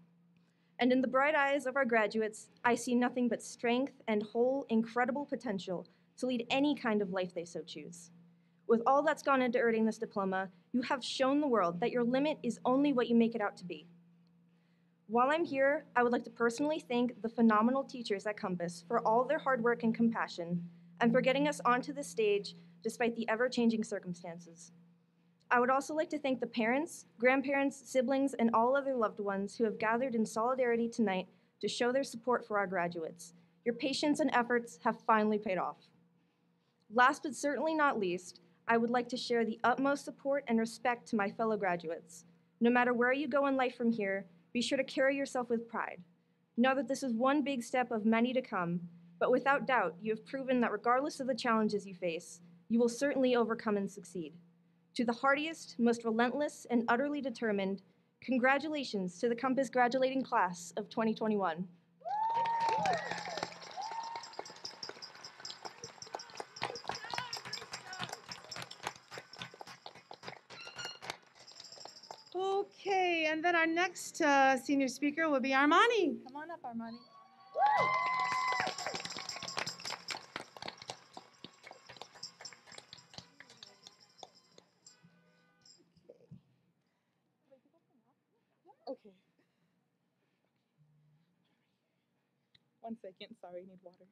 And in the bright eyes of our graduates, I see nothing but strength and whole, incredible potential to lead any kind of life they so choose. With all that's gone into earning this diploma, you have shown the world that your limit is only what you make it out to be. While I'm here, I would like to personally thank the phenomenal teachers at Compass for all their hard work and compassion, and for getting us onto the stage despite the ever changing circumstances. I would also like to thank the parents, grandparents, siblings, and all other loved ones who have gathered in solidarity tonight to show their support for our graduates. Your patience and efforts have finally paid off. Last but certainly not least, I would like to share the utmost support and respect to my fellow graduates. No matter where you go in life from here, be sure to carry yourself with pride. Know that this is one big step of many to come, but without doubt, you have proven that regardless of the challenges you face, you will certainly overcome and succeed. To the hardiest, most relentless, and utterly determined, congratulations to the Compass graduating class of 2021. Okay, and then our next uh, senior speaker will be Armani. Come on up, Armani. Okay. One second, sorry, I need water.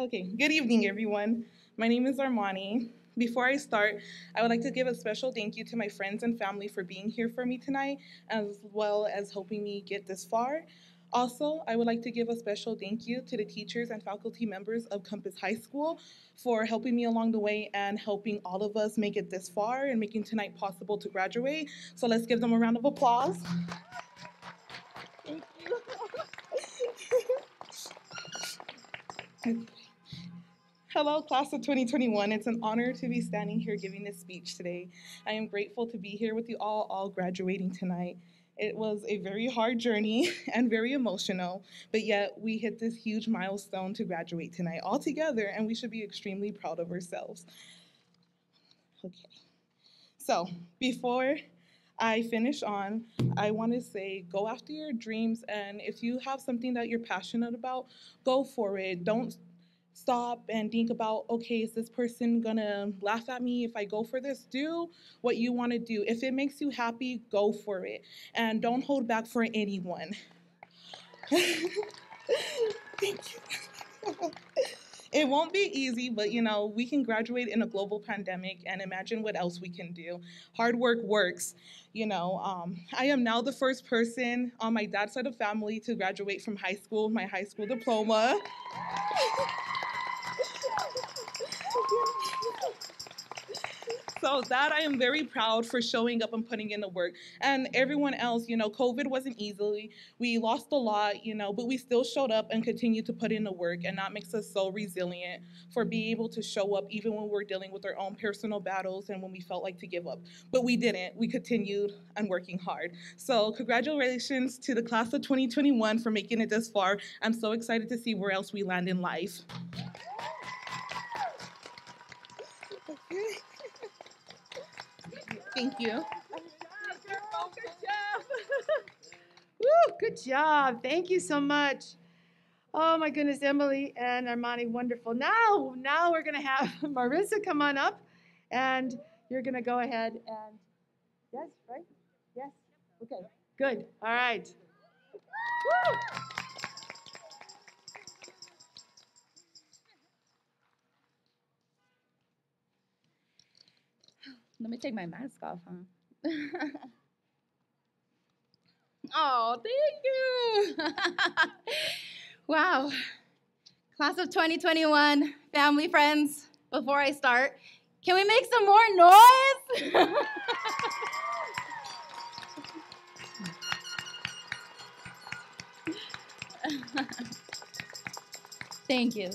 Okay, good evening, everyone. My name is Armani. Before I start, I would like to give a special thank you to my friends and family for being here for me tonight, as well as helping me get this far. Also, I would like to give a special thank you to the teachers and faculty members of Compass High School for helping me along the way and helping all of us make it this far and making tonight possible to graduate. So let's give them a round of applause. Thank you. Hello, class of 2021. It's an honor to be standing here giving this speech today. I am grateful to be here with you all, all graduating tonight. It was a very hard journey and very emotional, but yet we hit this huge milestone to graduate tonight all together, and we should be extremely proud of ourselves. Okay, so before I finish on, I want to say go after your dreams, and if you have something that you're passionate about, go for it. Don't stop and think about okay is this person gonna laugh at me if i go for this do what you want to do if it makes you happy go for it and don't hold back for anyone thank you it won't be easy, but you know, we can graduate in a global pandemic and imagine what else we can do. Hard work works. You know, um, I am now the first person on my dad's side of family to graduate from high school, my high school diploma. So that I am very proud for showing up and putting in the work. And everyone else, you know, COVID wasn't easily. We lost a lot, you know, but we still showed up and continued to put in the work. And that makes us so resilient for being able to show up even when we're dealing with our own personal battles and when we felt like to give up. But we didn't. We continued and working hard. So congratulations to the class of 2021 for making it this far. I'm so excited to see where else we land in life. Thank you. Woo, good job. Thank you so much. Oh my goodness, Emily and Armani, wonderful. Now, now we're gonna have Marissa come on up, and you're gonna go ahead and yes, right? Yes. Okay. Good. All right. Woo! Let me take my mask off, huh? oh, thank you. wow. Class of 2021, family, friends, before I start, can we make some more noise? Thank you.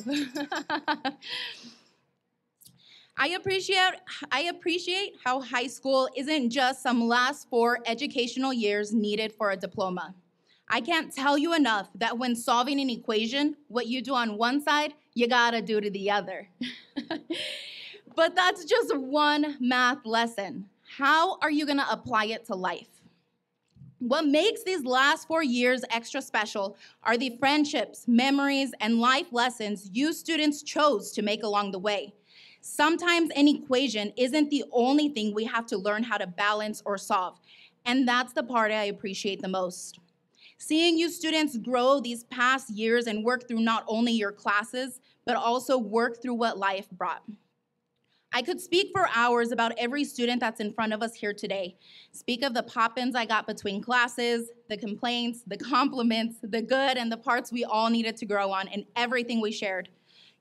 I appreciate I appreciate how high school isn't just some last four educational years needed for a diploma. I can't tell you enough that when solving an equation, what you do on one side, you gotta do to the other. but that's just one math lesson. How are you gonna apply it to life? What makes these last four years extra special are the friendships, memories, and life lessons you students chose to make along the way. Sometimes an equation isn't the only thing we have to learn how to balance or solve, and that's the part I appreciate the most. Seeing you students grow these past years and work through not only your classes, but also work through what life brought. I could speak for hours about every student that's in front of us here today. Speak of the pop ins I got between classes, the complaints, the compliments, the good, and the parts we all needed to grow on, and everything we shared.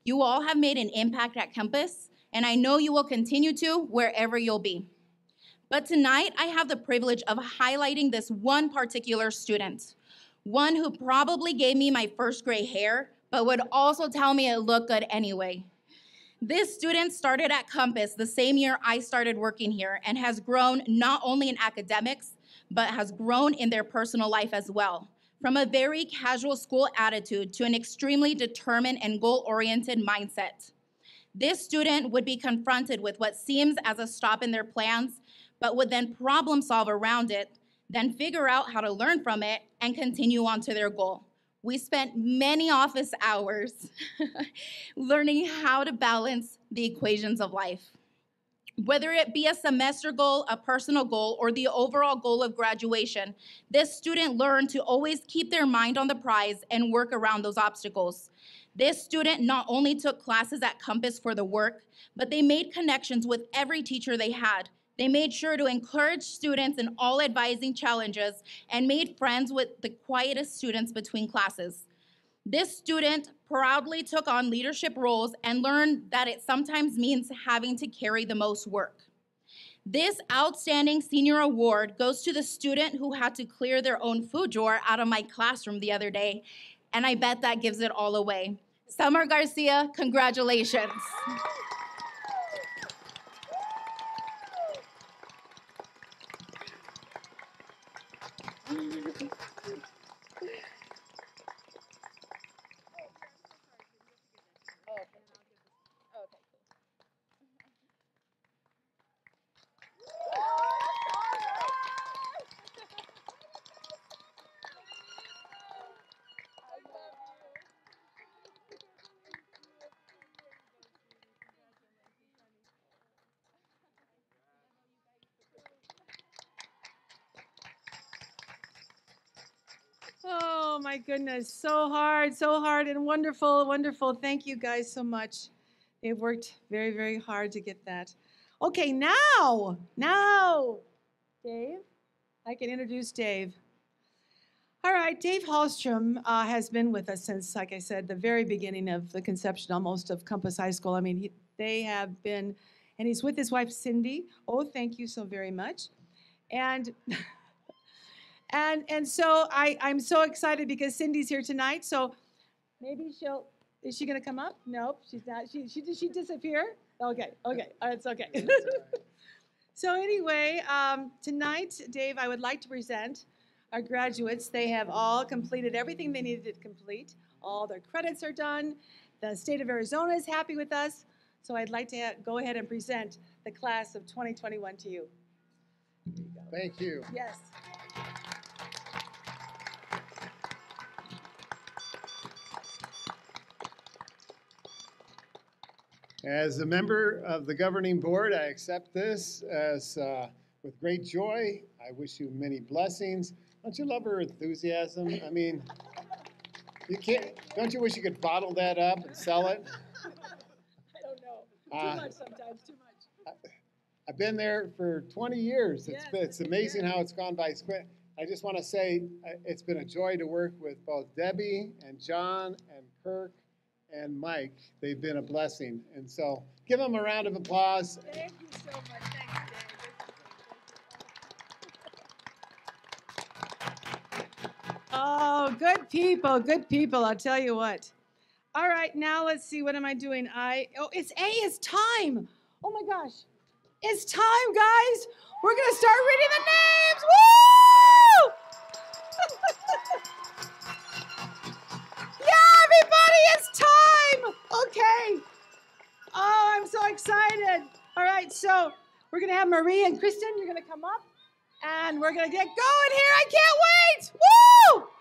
You all have made an impact at Compass, and I know you will continue to wherever you'll be. But tonight, I have the privilege of highlighting this one particular student, one who probably gave me my first gray hair, but would also tell me it looked good anyway. This student started at Compass the same year I started working here and has grown not only in academics, but has grown in their personal life as well. From a very casual school attitude to an extremely determined and goal oriented mindset. This student would be confronted with what seems as a stop in their plans, but would then problem solve around it, then figure out how to learn from it and continue on to their goal. We spent many office hours learning how to balance the equations of life. Whether it be a semester goal, a personal goal, or the overall goal of graduation, this student learned to always keep their mind on the prize and work around those obstacles. This student not only took classes at Compass for the work, but they made connections with every teacher they had they made sure to encourage students in all advising challenges and made friends with the quietest students between classes. This student proudly took on leadership roles and learned that it sometimes means having to carry the most work. This outstanding senior award goes to the student who had to clear their own food drawer out of my classroom the other day, and I bet that gives it all away. Summer Garcia, congratulations. Oh my goodness, so hard, so hard and wonderful, wonderful. Thank you guys so much. They've worked very, very hard to get that. Okay, now, now, Dave, I can introduce Dave. All right, Dave Hallstrom uh, has been with us since, like I said, the very beginning of the conception almost of Compass High School. I mean, he, they have been, and he's with his wife Cindy. Oh, thank you so very much. And And and so I I'm so excited because Cindy's here tonight. So maybe she'll is she gonna come up? Nope, she's not. She she did she disappear? Okay, okay, uh, it's okay. so anyway, um, tonight, Dave, I would like to present our graduates. They have all completed everything they needed to complete. All their credits are done. The state of Arizona is happy with us. So I'd like to ha- go ahead and present the class of 2021 to you. Thank you. Yes. As a member of the governing board, I accept this as uh, with great joy. I wish you many blessings. Don't you love her enthusiasm? I mean, you can't. Don't you wish you could bottle that up and sell it? I don't know. Too Uh, much sometimes, too much. I've been there for 20 years. It's, Yes, been, it's amazing how it's gone by. I just want to say uh, it's been a joy to work with both Debbie and John and Kirk and Mike. They've been a blessing. And so give them a round of applause. Thank you so much. Thank you, Dave. Oh, good people, good people. I'll tell you what. All right, now let's see. What am I doing? I oh, it's A. It's time. Oh my gosh, it's time, guys. We're gonna start reading the names. Woo! Time. Okay. Oh, I'm so excited. All right, so we're gonna have Marie and Kristen. You're gonna come up, and we're gonna get going here. I can't wait. Woo!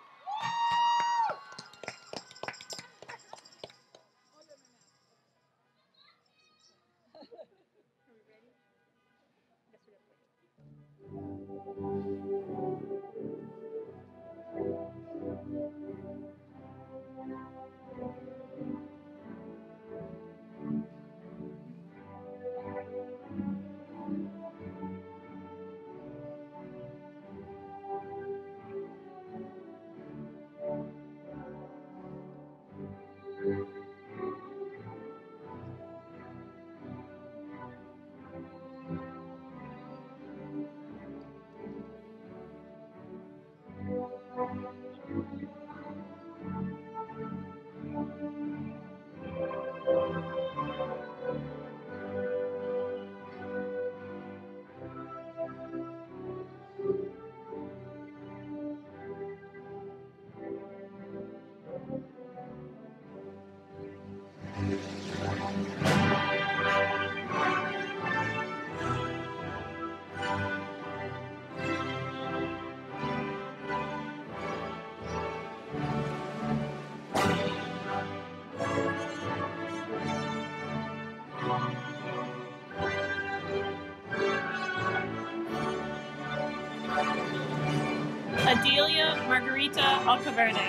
Margarita Alcaverde.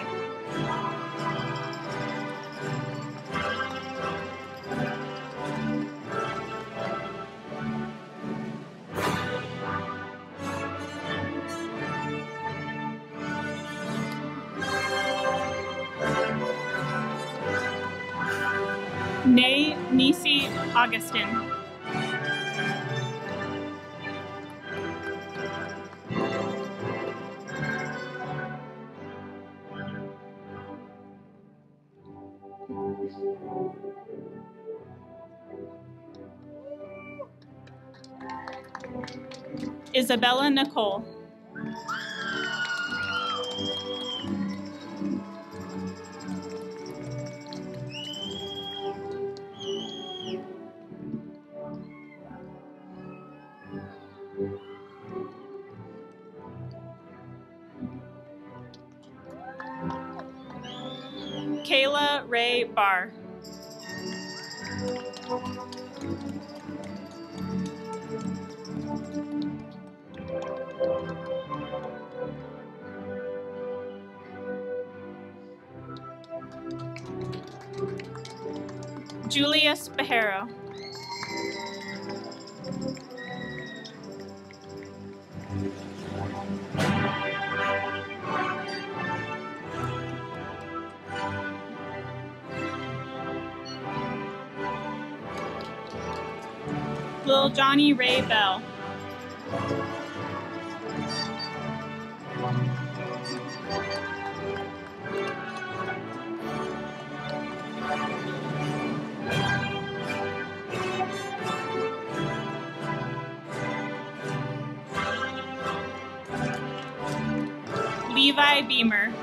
Nay Nisi Augustin. Isabella Nicole. Lil Johnny Ray Bell. Levi Beamer.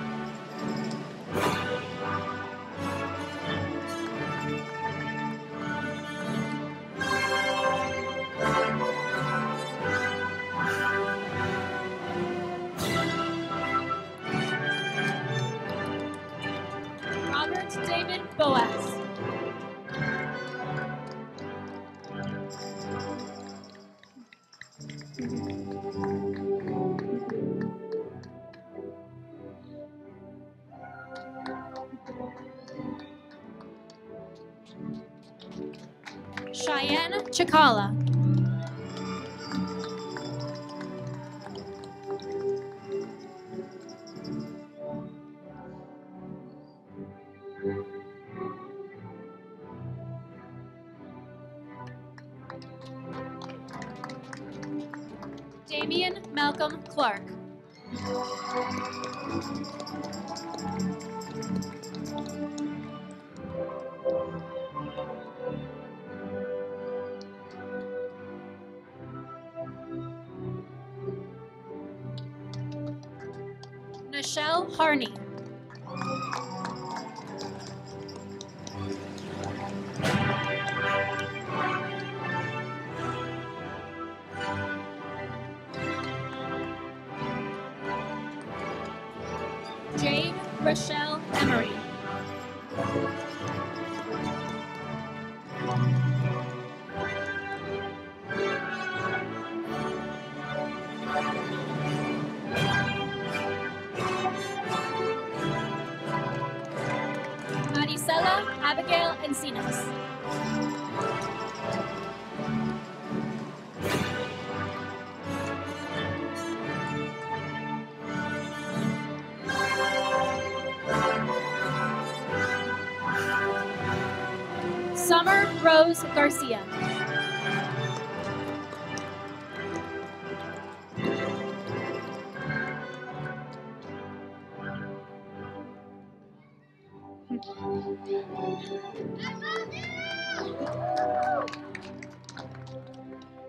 Summer Rose Garcia.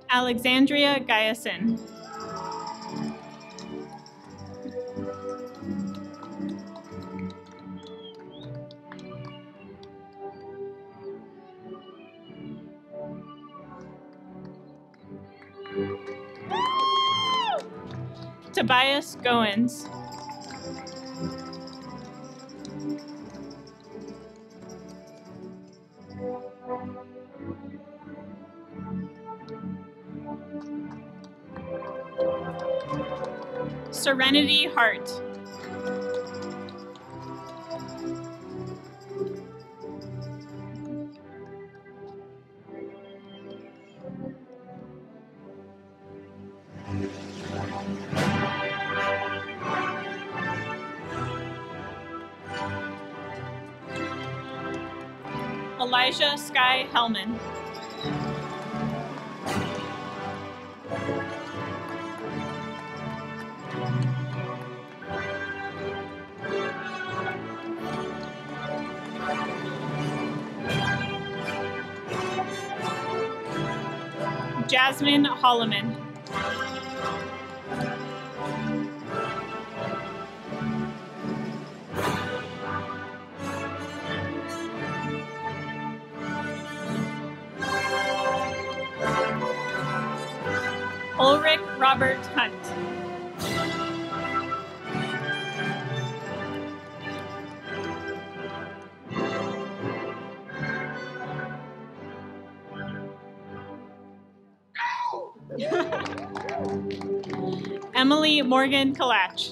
Alexandria Gaiason. Goins. Serenity Hart. Jasmine Holloman. Morgan Kalach.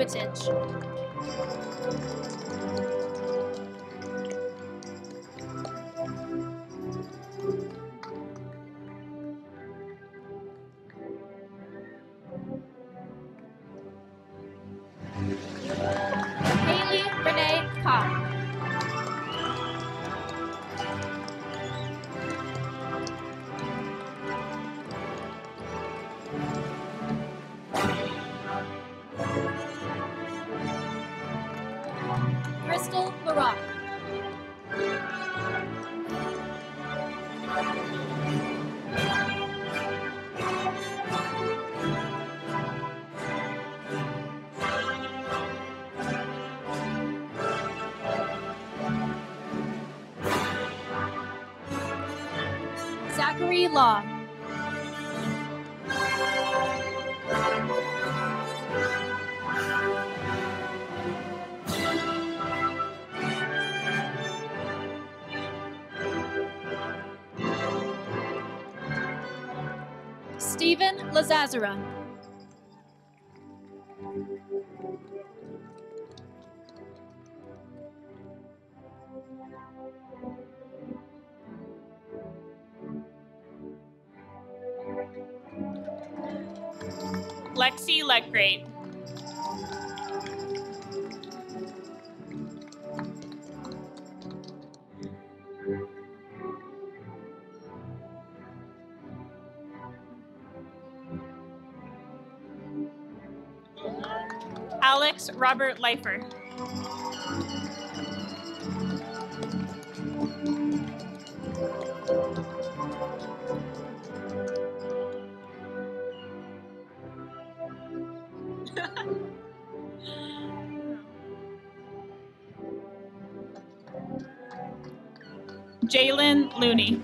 Emily Lazazara. Robert Leifer. Jalen Looney.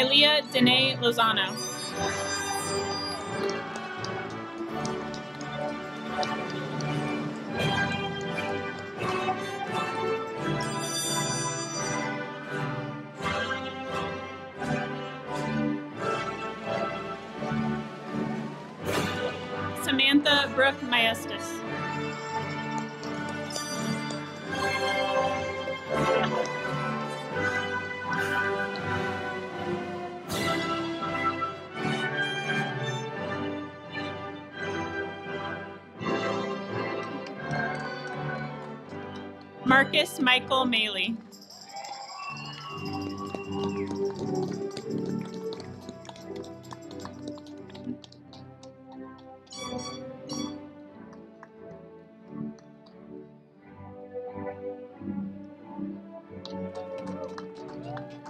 Kylia Dene Lozano. Samantha Brooke Maestas. Marcus Michael Maley.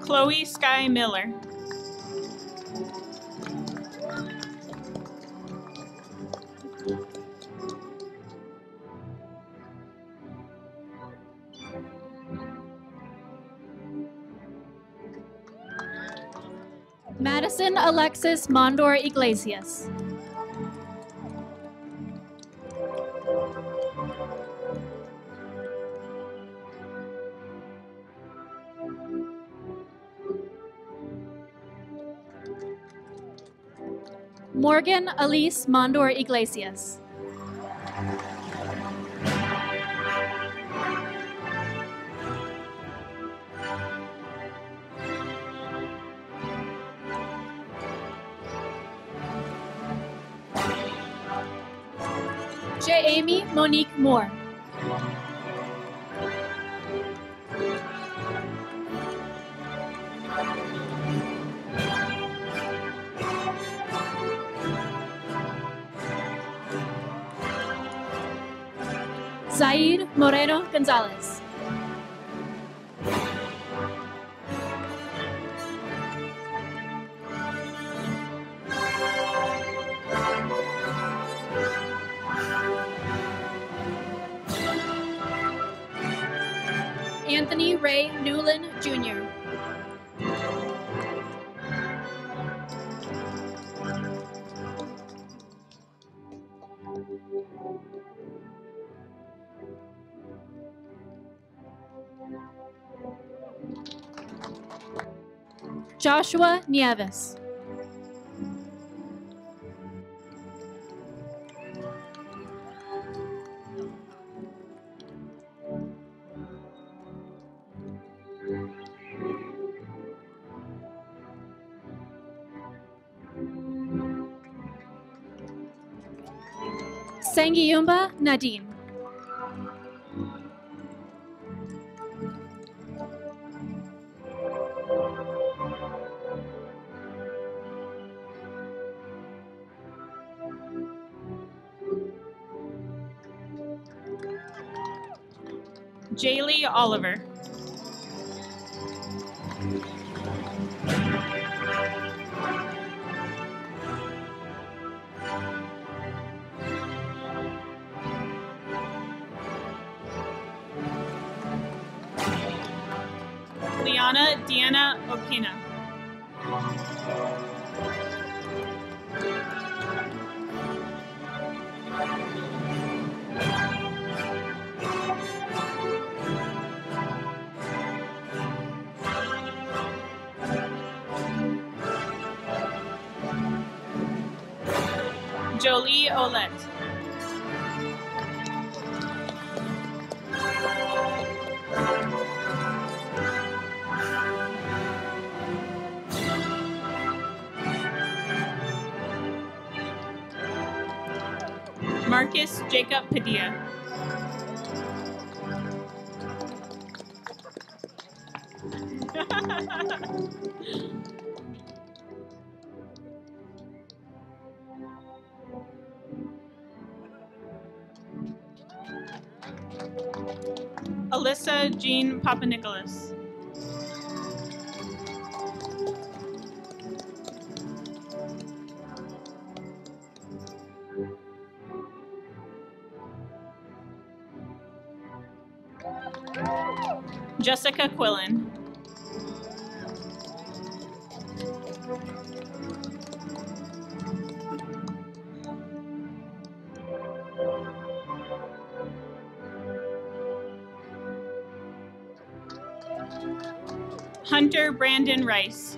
Chloe Sky Miller. Alexis Mondor Iglesias. Morgan Elise Mondor Iglesias. Monique Moore. Zaid Moreno Gonzalez. Anthony Ray Newland Jr. Joshua Nieves. Sangiyumba Nadim. Jaylee Oliver. Jean Nicholas. Jessica Quillen. Hunter Brandon Rice.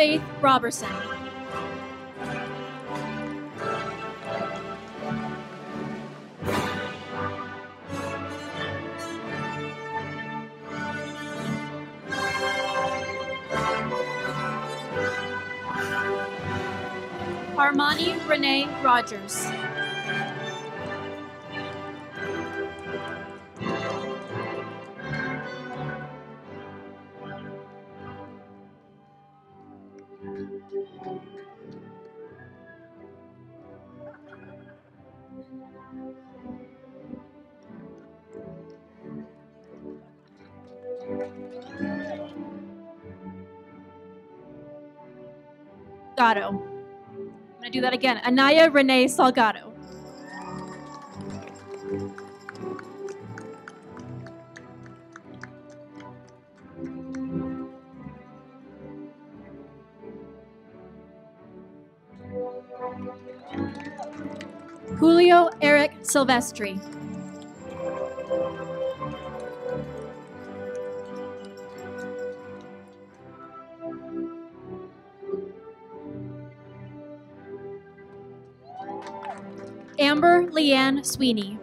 Faith Robertson. Armani Renee Rogers. Again. Anaya Renee Salgado. Julio Eric Silvestri. Leanne Sweeney.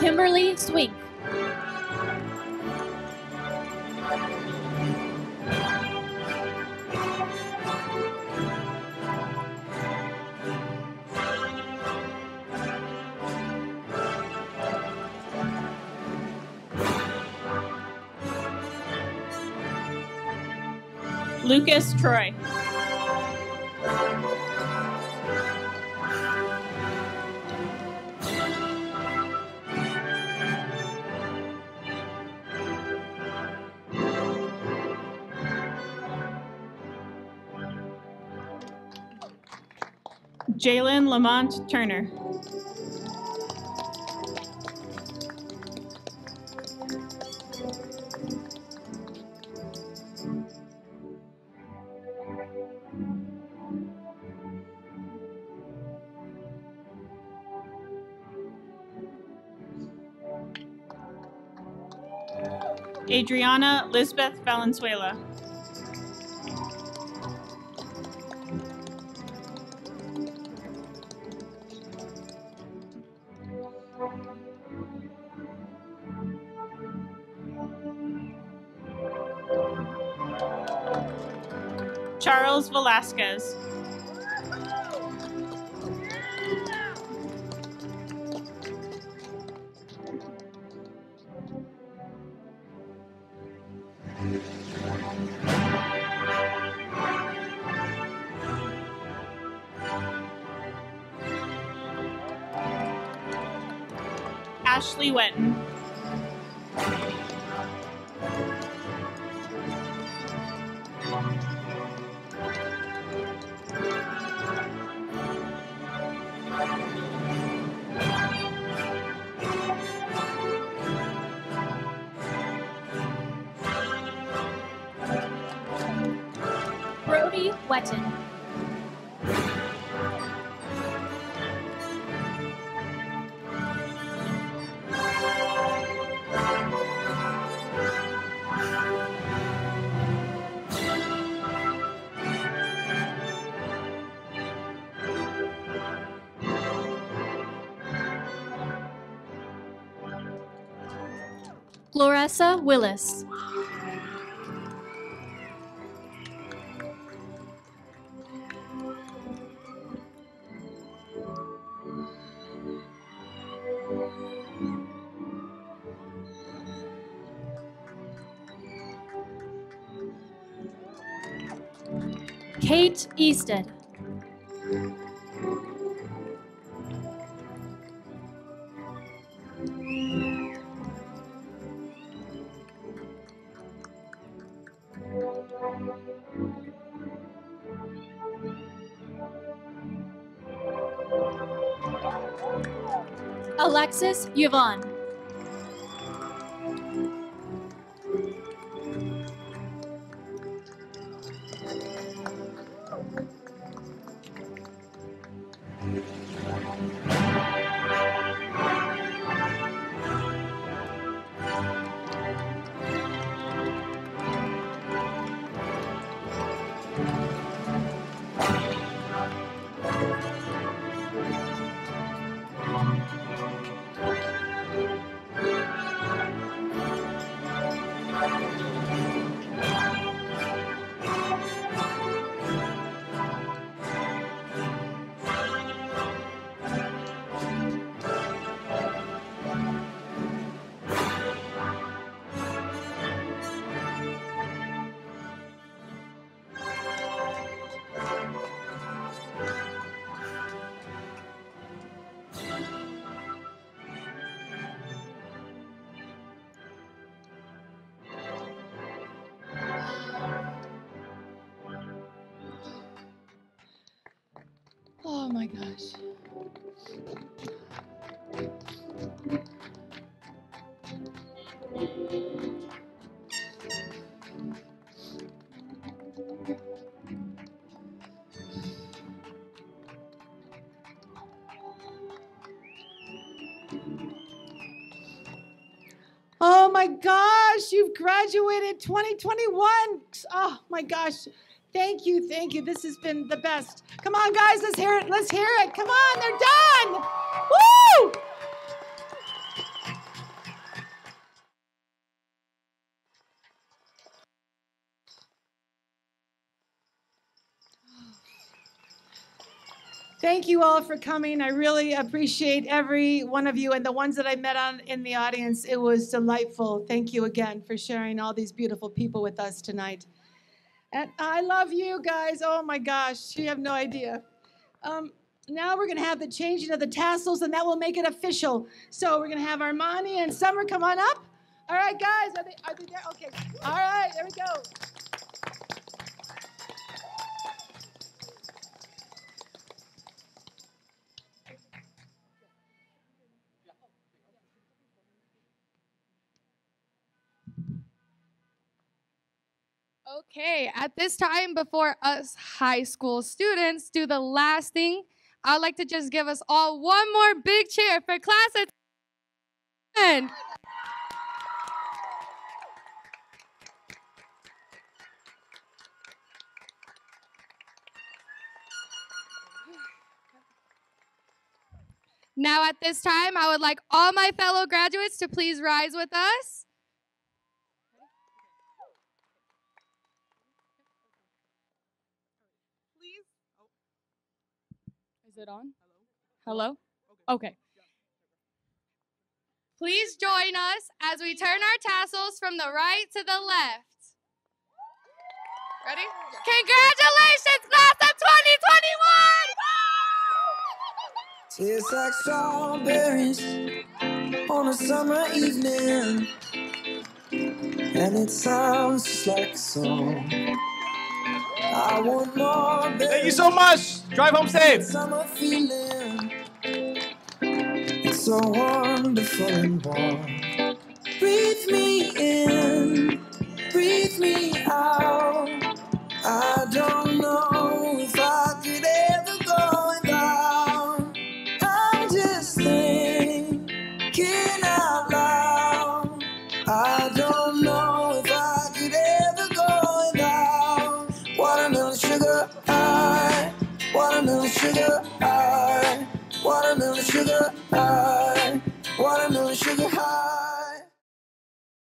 Kimberly Swink. Lucas Troy. Jalen Lamont Turner. Adriana Lisbeth Valenzuela. Charles Velasquez. Gloressa Willis. Kate Easton. Yvonne. Graduated 2021. Oh my gosh. Thank you, thank you. This has been the best. Come on, guys, let's hear it. Let's hear it. Come on, they're done. Thank you all for coming. I really appreciate every one of you and the ones that I met on in the audience. It was delightful. Thank you again for sharing all these beautiful people with us tonight. And I love you guys. Oh my gosh, you have no idea. Um, now we're going to have the changing of the tassels, and that will make it official. So we're going to have Armani and Summer come on up. All right, guys, are they, are they there? Okay. All right, there we go. Okay, at this time, before us high school students do the last thing, I'd like to just give us all one more big cheer for class of 10. Now, at this time, I would like all my fellow graduates to please rise with us. It on? Hello? Okay. Please join us as we turn our tassels from the right to the left. Ready? Congratulations, class of 2021! Tastes like strawberries on a summer evening, and it sounds just like a song. I want more. Thank you so much. Drive home safe. Summer feeling. It's so wonderful and warm. Breathe me in, breathe me out. I don't